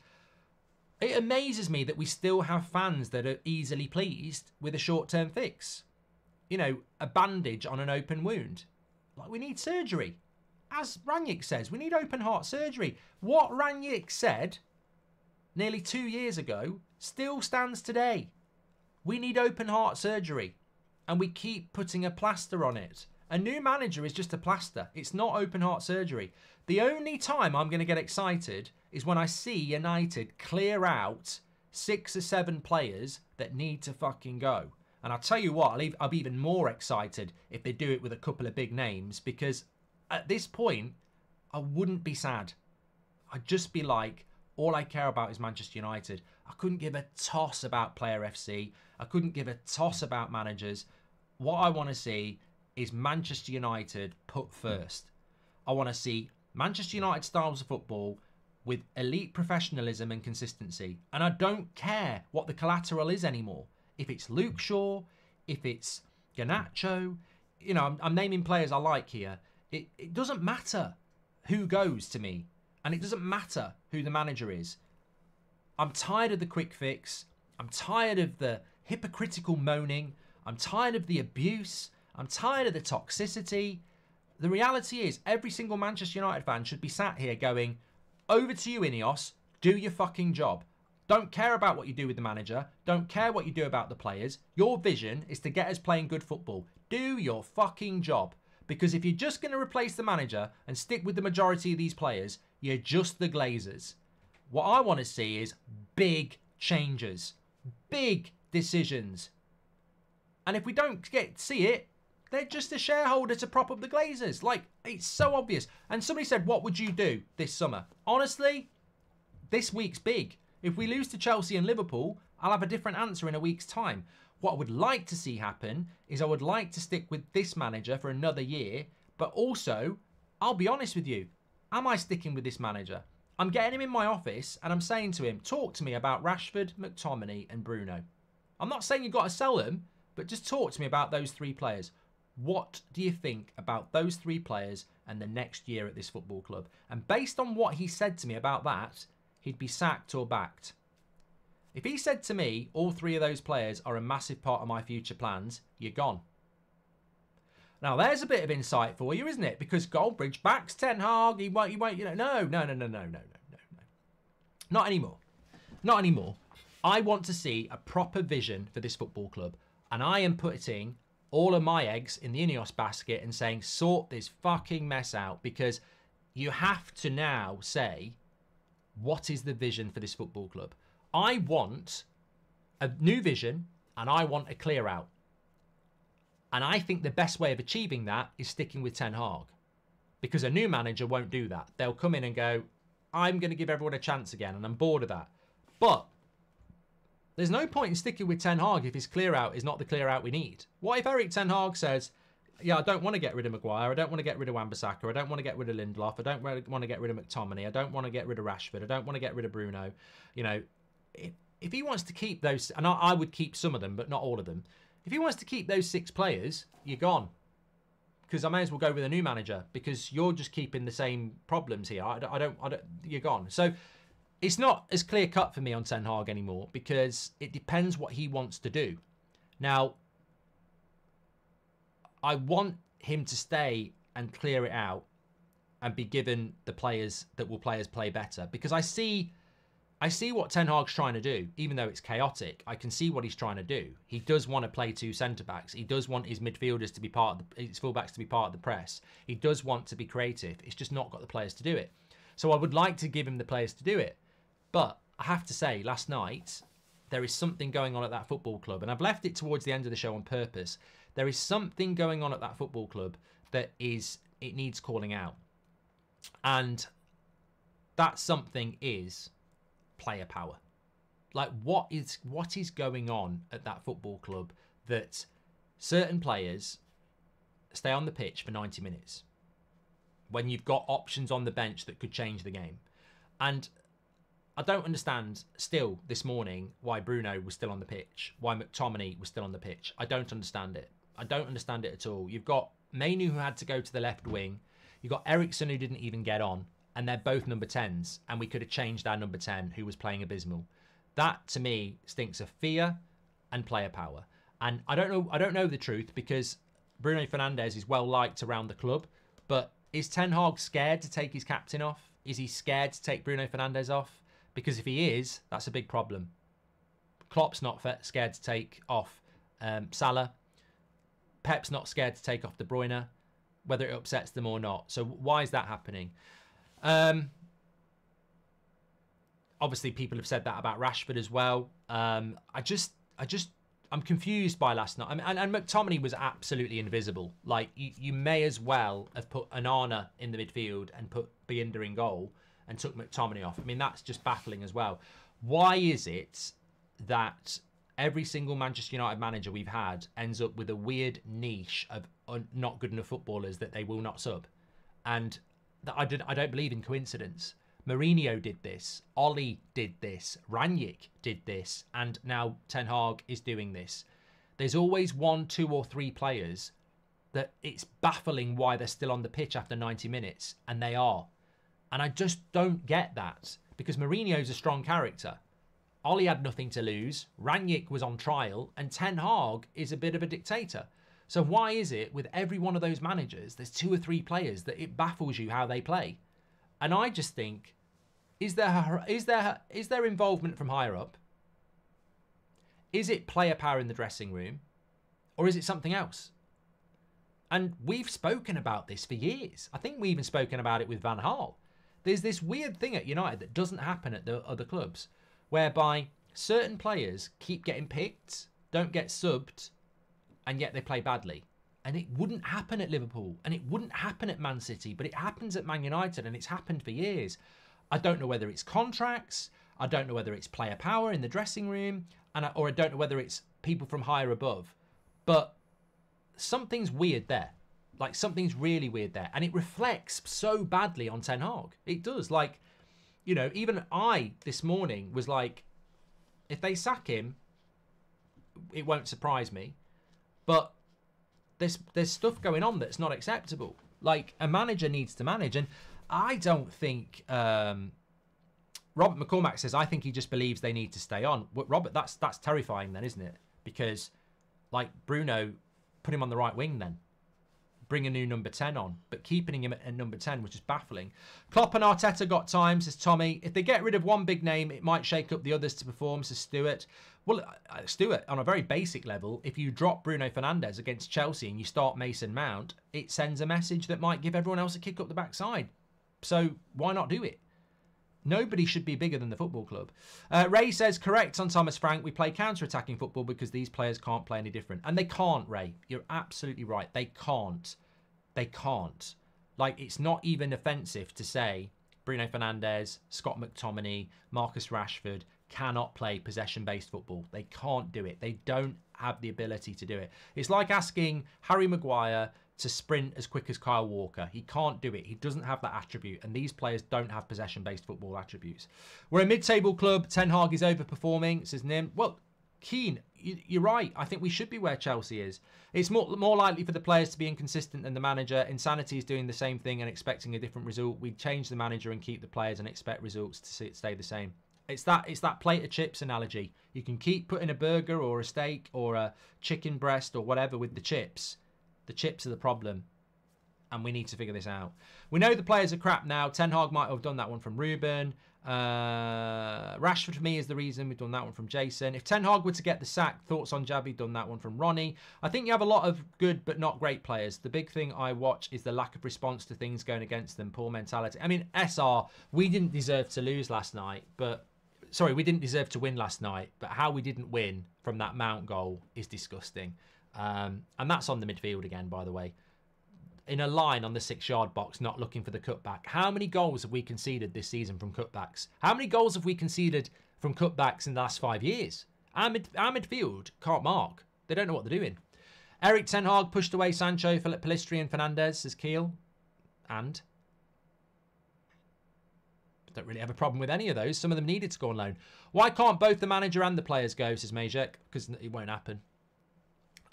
Speaker 1: it amazes me that we still have fans that are easily pleased with a short term fix. You know, a bandage on an open wound. Like, we need surgery. As Rangnick says, we need open heart surgery. What Rangnick said nearly two years ago still stands today. We need open heart surgery. And we keep putting a plaster on it. A new manager is just a plaster. It's not open heart surgery. The only time I'm going to get excited is when I see United clear out six or seven players that need to fucking go. And I'll tell you what, I'll be even more excited if they do it with a couple of big names because at this point, I wouldn't be sad. I'd just be like, all I care about is Manchester United. I couldn't give a toss about Player FC. I couldn't give a toss about managers. What I want to see is Manchester United put first. I want to see Manchester United styles of football with elite professionalism and consistency. And I don't care what the collateral is anymore. If it's Luke Shaw, if it's Garnacho, you know, I'm, I'm naming players I like here. It, it doesn't matter who goes to me, and it doesn't matter who the manager is. I'm tired of the quick fix. I'm tired of the hypocritical moaning. I'm tired of the abuse. I'm tired of the toxicity. The reality is, every single Manchester United fan should be sat here going, over to you, Ineos. Do your fucking job. Don't care about what you do with the manager. Don't care what you do about the players. Your vision is to get us playing good football. Do your fucking job. Because if you're just going to replace the manager and stick with the majority of these players, you're just the Glazers. What I want to see is big changes, big decisions. And if we don't get see it, they're just a shareholder to prop up the Glazers. Like, it's so obvious. And somebody said, what would you do this summer? Honestly, this week's big. If we lose to Chelsea and Liverpool, I'll have a different answer in a week's time. What I would like to see happen is I would like to stick with this manager for another year, but also, I'll be honest with you, am I sticking with this manager? I'm getting him in my office and I'm saying to him, talk to me about Rashford, McTominay, and Bruno. I'm not saying you've got to sell them, but just talk to me about those three players. What do you think about those three players and the next year at this football club? And based on what he said to me about that, he'd be sacked or backed. If he said to me, all three of those players are a massive part of my future plans, you're gone. Now there's a bit of insight for you, isn't it? Because Goldbridge backs Ten Hag. He won't. He won't. You know. No. No. No. No. No. No. No. No. No. Not anymore. Not anymore. I want to see a proper vision for this football club, and I am putting all of my eggs in the Ineos basket and saying, sort this fucking mess out because you have to now say, what is the vision for this football club? I want a new vision and I want a clear out. And I think the best way of achieving that is sticking with Ten Hag because a new manager won't do that. They'll come in and go, I'm going to give everyone a chance again, and I'm bored of that. But there's no point in sticking with Ten Hag if his clear out is not the clear out we need. What if Erik Ten Hag says, yeah, I don't want to get rid of Maguire. I don't want to get rid of Wan-Bissaka. I don't want to get rid of Lindelof. I don't want to get rid of McTominay. I don't want to get rid of Rashford. I don't want to get rid of Bruno. You know, if, he wants to keep those, and I, I would keep some of them, but not all of them. If he wants to keep those six players, you're gone. Because I may as well go with a new manager because you're just keeping the same problems here. I, I don't, I don't, you're gone. So it's not as clear cut for me on Ten Hag anymore because it depends what he wants to do. Now, I want him to stay and clear it out and be given the players that will players play better because I see I see what Ten Hag's trying to do, even though it's chaotic. I can see what he's trying to do. He does want to play two centre backs. He does want his midfielders to be part of the, his fullbacks to be part of the press. He does want to be creative. It's just not got the players to do it. So I would like to give him the players to do it. But I have to say, last night, there is something going on at that football club, and I've left it towards the end of the show on purpose. There is something going on at that football club that is, it needs calling out. And that something is player power. Like what is what is going on at that football club that certain players stay on the pitch for 90 minutes when you've got options on the bench that could change the game. And I don't understand still this morning why Bruno was still on the pitch, why McTominay was still on the pitch. I don't understand it. I don't understand it at all. You've got Mainoo who had to go to the left wing. You've got Eriksen who didn't even get on. And they're both number 10s, and we could have changed our number 10 who was playing abysmal. That to me stinks of fear and player power. And I don't know I don't know the truth because Bruno Fernandes is well liked around the club, but is Ten Hag scared to take his captain off? Is he scared to take Bruno Fernandes off? Because if he is, that's a big problem. Klopp's not scared to take off um, Salah. Pep's not scared to take off De Bruyne, whether it upsets them or not. So why is that happening? Um, obviously, people have said that about Rashford as well. Um, I just, I just, I'm confused by last night. I mean, and, and McTominay was absolutely invisible. Like you, you may as well have put Onana in the midfield and put Bayindir in goal and took McTominay off. I mean, that's just baffling as well. Why is it that every single Manchester United manager we've had ends up with a weird niche of not good enough footballers that they will not sub. And I, did, I don't believe in coincidence. Mourinho did this, Ole did this, Rangnick did this, and now Ten Hag is doing this. There's always one, two, or three players that it's baffling why they're still on the pitch after 90 minutes, and they are. And I just don't get that because Mourinho's a strong character. Ole had nothing to lose, Rangnick was on trial, and Ten Hag is a bit of a dictator. So why is it with every one of those managers, there's two or three players that it baffles you how they play? And I just think, is there is there is there involvement from higher up? Is it player power in the dressing room, or is it something else? And we've spoken about this for years. I think we even spoken about it with Van Gaal. There's this weird thing at United that doesn't happen at the other clubs whereby certain players keep getting picked, don't get subbed, and yet they play badly. And it wouldn't happen at Liverpool, and it wouldn't happen at Man City, but it happens at Man United, and it's happened for years. I don't know whether it's contracts, I don't know whether it's player power in the dressing room, and I, or I don't know whether it's people from higher above, but something's weird there. Like something's really weird there, and it reflects so badly on Ten Hag. It does. Like you know, even I this morning was like, if they sack him, it won't surprise me. But there's there's stuff going on that's not acceptable. Like a manager needs to manage, and I don't think um, Robert McCormack says I think he just believes they need to stay on. Robert, that's that's terrifying then, isn't it? Because like Bruno, put him on the right wing then bring a new number 10 on, but keeping him at number 10, which is baffling. Klopp and Arteta got time, says Tommy. If they get rid of one big name, it might shake up the others to perform, says Stuart. Well, Stuart, on a very basic level, if you drop Bruno Fernandes against Chelsea and you start Mason Mount, it sends a message that might give everyone else a kick up the backside. So why not do it? Nobody should be bigger than the football club. Uh, Ray says, correct on Thomas Frank. We play counter attacking football because these players can't play any different. And they can't, Ray. You're absolutely right. They can't. They can't. Like, it's not even offensive to say Bruno Fernandes, Scott McTominay, Marcus Rashford cannot play possession based football. They can't do it. They don't have the ability to do it. It's like asking Harry Maguire to sprint as quick as Kyle Walker. He can't do it. He doesn't have that attribute, and these players don't have possession-based football attributes. We're a mid-table club. Ten Hag is overperforming, says Nim. Well, Keen, you're right. I think we should be where Chelsea is. It's more more likely for the players to be inconsistent than the manager. Insanity is doing the same thing and expecting a different result. We change the manager and keep the players and expect results to stay the same. It's that it's that plate of chips analogy. You can keep putting a burger or a steak or a chicken breast or whatever with the chips the chips are the problem, and we need to figure this out. We know the players are crap now. Ten Hag might have done that one from Ruben. Uh, Rashford for me is the reason we've done that one from Jason. If Ten Hag were to get the sack, thoughts on Xavi? Done that one from Ronnie. I think you have a lot of good but not great players. The big thing I watch is the lack of response to things going against them. Poor mentality. I mean, SR, we didn't deserve to lose last night, but sorry, we didn't deserve to win last night. But how we didn't win from that Mount goal is disgusting. Um, and that's on the midfield again, by the way. In a line on the six yard box, not looking for the cutback. How many goals have we conceded this season from cutbacks? How many goals have we conceded from cutbacks in the last five years? Our, mid- our midfield can't mark. They don't know what they're doing. Erik Ten Hag pushed away Sancho, Philip Pellistri, and Fernandes, says Keel. And don't really have a problem with any of those. Some of them needed to go on loan. Why can't both the manager and the players go, says Majek? Because it won't happen.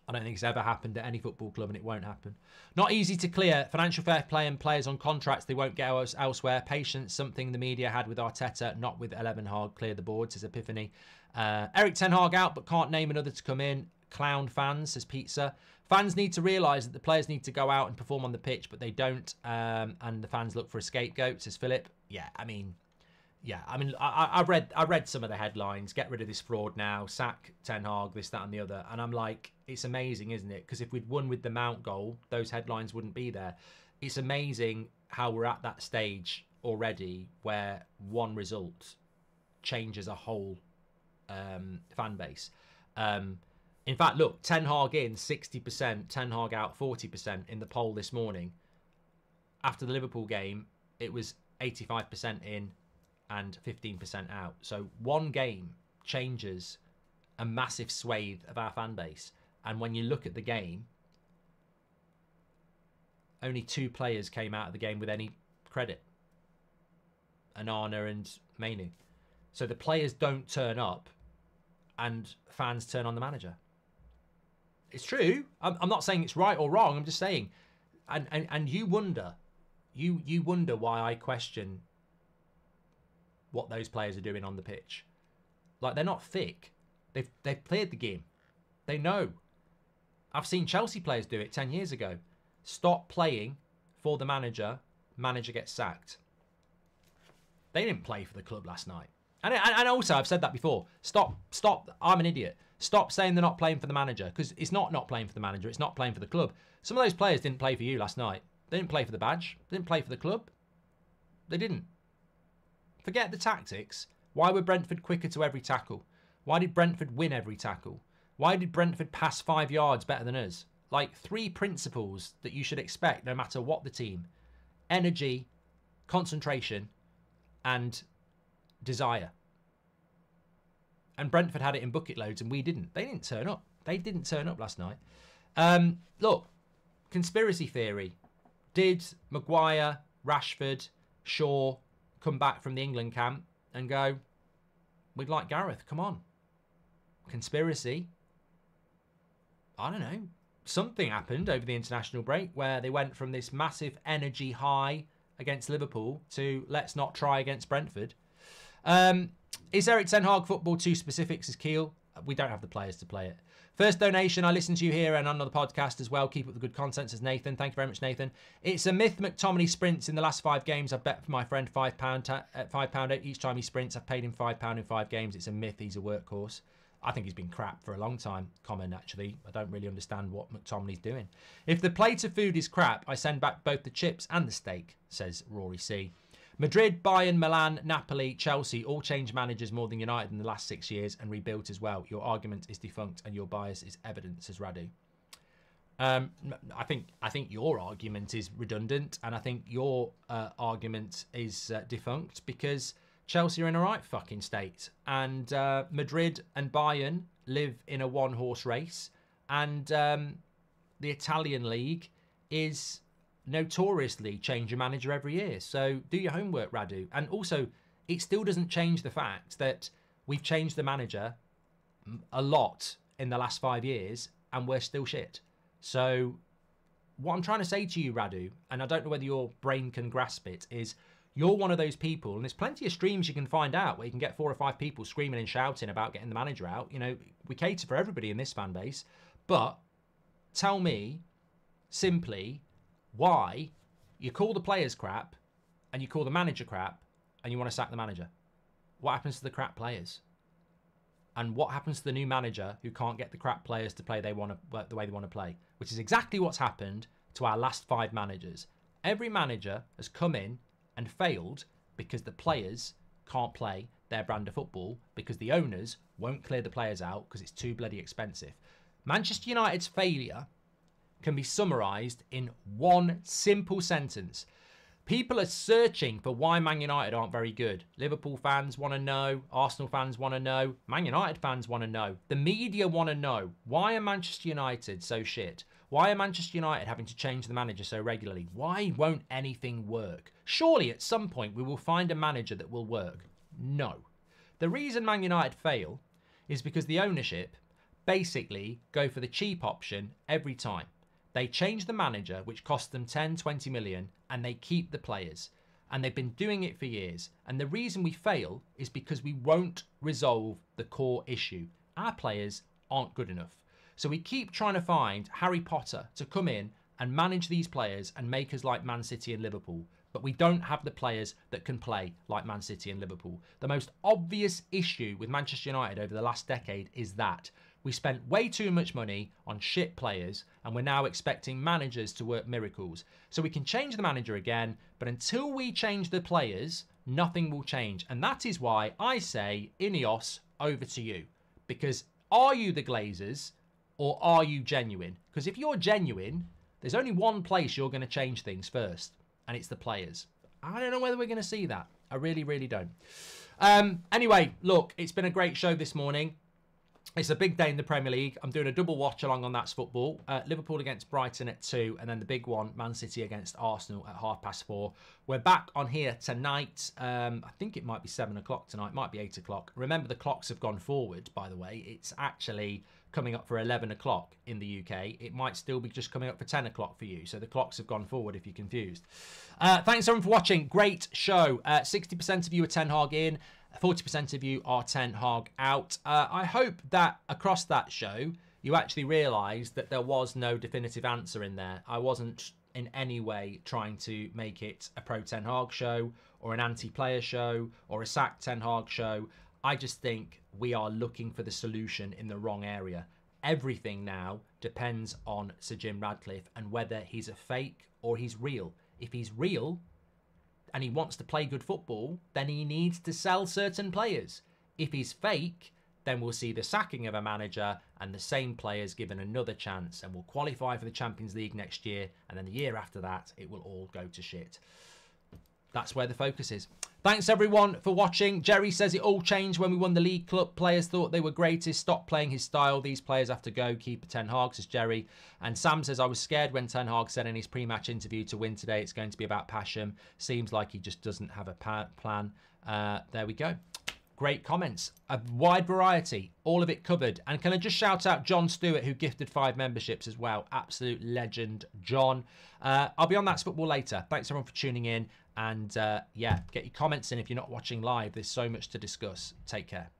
Speaker 1: I don't think it's ever happened at any football club and it won't happen. Not easy to clear. Financial fair play and players on contracts they won't get elsewhere. Patience, something the media had with Arteta, not with Eleven Hard. Clear the boards, says Epiphany. Uh, Erik Ten Hag out, but can't name another to come in. Clown fans, says Pizza. Fans need to realise that the players need to go out and perform on the pitch, but they don't. Um, and the fans look for a scapegoat, says Philip. Yeah, I mean, yeah, I mean, I, I read I read some of the headlines. Get rid of this fraud now. Sack Ten Hag, this, that, and the other. And I'm like, it's amazing, isn't it? Because if we'd won with the Mount goal, those headlines wouldn't be there. It's amazing how we're at that stage already where one result changes a whole um, fan base. Um, in fact, look, Ten Hag in 60%, Ten Hag out 40% in the poll this morning. After the Liverpool game, it was 85% in, and 15% out. So one game changes a massive swathe of our fan base. And when you look at the game, only two players came out of the game with any credit. Onana and Mainoo. So the players don't turn up and fans turn on the manager. It's true. I'm, I'm not saying it's right or wrong. I'm just saying, and, and, and you wonder, you you wonder why I question what those players are doing on the pitch. Like they're not thick. They've they've played the game. They know. I've seen Chelsea players do it 10 years ago. Stop playing for the manager, manager gets sacked. They didn't play for the club last night. And, and also, I've said that before. Stop, stop. I'm an idiot. Stop saying they're not playing for the manager because it's not not playing for the manager. It's not playing for the club. Some of those players didn't play for you last night. They didn't play for the badge. They didn't play for the club. They didn't. Forget the tactics. Why were Brentford quicker to every tackle? Why did Brentford win every tackle? Why did Brentford pass five yards better than us? Like three principles that you should expect no matter what the team energy, concentration, and desire. And Brentford had it in bucket loads and we didn't. They didn't turn up. They didn't turn up last night. Um, look, conspiracy theory. Did Maguire, Rashford, Shaw, come back from the England camp and go, we'd like Gareth, come on. Conspiracy. I don't know. Something happened over the international break where they went from this massive energy high against Liverpool to let's not try against Brentford. Um, is Erik Ten Hag football too specific? Says Keel. We don't have the players to play it. First donation, I listen to you here and on the podcast as well. Keep up the good content, says Nathan. Thank you very much, Nathan. It's a myth McTominay sprints in the last five games. I've bet for my friend £5, ta- uh, £5 each time he sprints. I've paid him £5 in five games. It's a myth. He's a workhorse. I think he's been crap for a long time. Common, actually. I don't really understand what McTominay's doing. If the plate of food is crap, I send back both the chips and the steak, says Rory C. Madrid, Bayern, Milan, Napoli, Chelsea all changed managers more than United in the last six years and rebuilt as well. Your argument is defunct and your bias is evident, says Radu. Um, I think I think your argument is redundant, and I think your uh, argument is uh, defunct because Chelsea are in a right fucking state, and uh, Madrid and Bayern live in a one-horse race, and um, the Italian league is notoriously change your manager every year. So do your homework, Radu. And also, it still doesn't change the fact that we've changed the manager a lot in the last five years and we're still shit. So, what I'm trying to say to you, Radu, and I don't know whether your brain can grasp it, is you're one of those people, and there's plenty of streams you can find out where you can get four or five people screaming and shouting about getting the manager out. You know, we cater for everybody in this fan base, but tell me simply why you call the players crap and you call the manager crap and you want to sack the manager. What happens to the crap players? And what happens to the new manager who can't get the crap players to play they want to the way they want to play? Which is exactly what's happened to our last five managers. Every manager has come in and failed because the players can't play their brand of football because the owners won't clear the players out because it's too bloody expensive. Manchester United's failure can be summarised in one simple sentence. People are searching for why Man United aren't very good. Liverpool fans want to know. Arsenal fans want to know. Man United fans want to know. The media want to know. Why are Manchester United so shit? Why are Manchester United having to change the manager so regularly? Why won't anything work? Surely at some point we will find a manager that will work. No. The reason Man United fail is because the ownership basically go for the cheap option every time. They change the manager, which costs them 10, 20 million, and they keep the players. And they've been doing it for years. And the reason we fail is because we won't resolve the core issue. Our players aren't good enough. So we keep trying to find Harry Potter to come in and manage these players and make us like Man City and Liverpool. But we don't have the players that can play like Man City and Liverpool. The most obvious issue with Manchester United over the last decade is that we spent way too much money on shit players and we're now expecting managers to work miracles. So we can change the manager again, but until we change the players, nothing will change. And that is why I say, Ineos, over to you. Because are you the Glazers or are you genuine? Because if you're genuine, there's only one place you're going to change things first, and it's the players. I don't know whether we're going to see that. I really, really don't. Um, anyway, look, it's been a great show this morning. It's a big day in the Premier League. I'm doing a double watch along on That's Football. Uh, Liverpool against Brighton at 2, and then the big one, Man City against Arsenal at half past 4. We're back on here tonight. Um, I think it might be 7 o'clock tonight, might be 8 o'clock. Remember, the clocks have gone forward, by the way. It's actually coming up for 11 o'clock in the UK. It might still be just coming up for 10 o'clock for you. So the clocks have gone forward if you're confused. Uh, thanks everyone for watching. Great show. Uh, 60% of you are Ten Hag in. 40% of you are Ten Hag out. Uh, I hope that across that show, you actually realised that there was no definitive answer in there. I wasn't in any way trying to make it a pro Ten Hag show or an anti player show or a sack Ten Hag show. I just think we are looking for the solution in the wrong area. Everything now depends on Sir Jim Ratcliffe and whether he's a fake or he's real. If he's real, and he wants to play good football, then he needs to sell certain players. If he's fake, then we'll see the sacking of a manager and the same players given another chance and will qualify for the Champions League next year. And then the year after that, it will all go to shit. That's where the focus is. Thanks everyone for watching. Jerry says it all changed when we won the League Cup. Players thought they were greatest, Stop playing his style. These players have to go. Keeper Ten Hag, says Jerry. And Sam says, I was scared when Ten Hag said in his pre-match interview to win today it's going to be about passion. Seems like he just doesn't have a plan. Uh, there we go. Great comments. A wide variety. All of it covered. And can I just shout out John Stewart, who gifted five memberships as well. Absolute legend, John. Uh, I'll be on That's Football later. Thanks everyone for tuning in. And uh, yeah, get your comments in if you're not watching live. There's so much to discuss. Take care.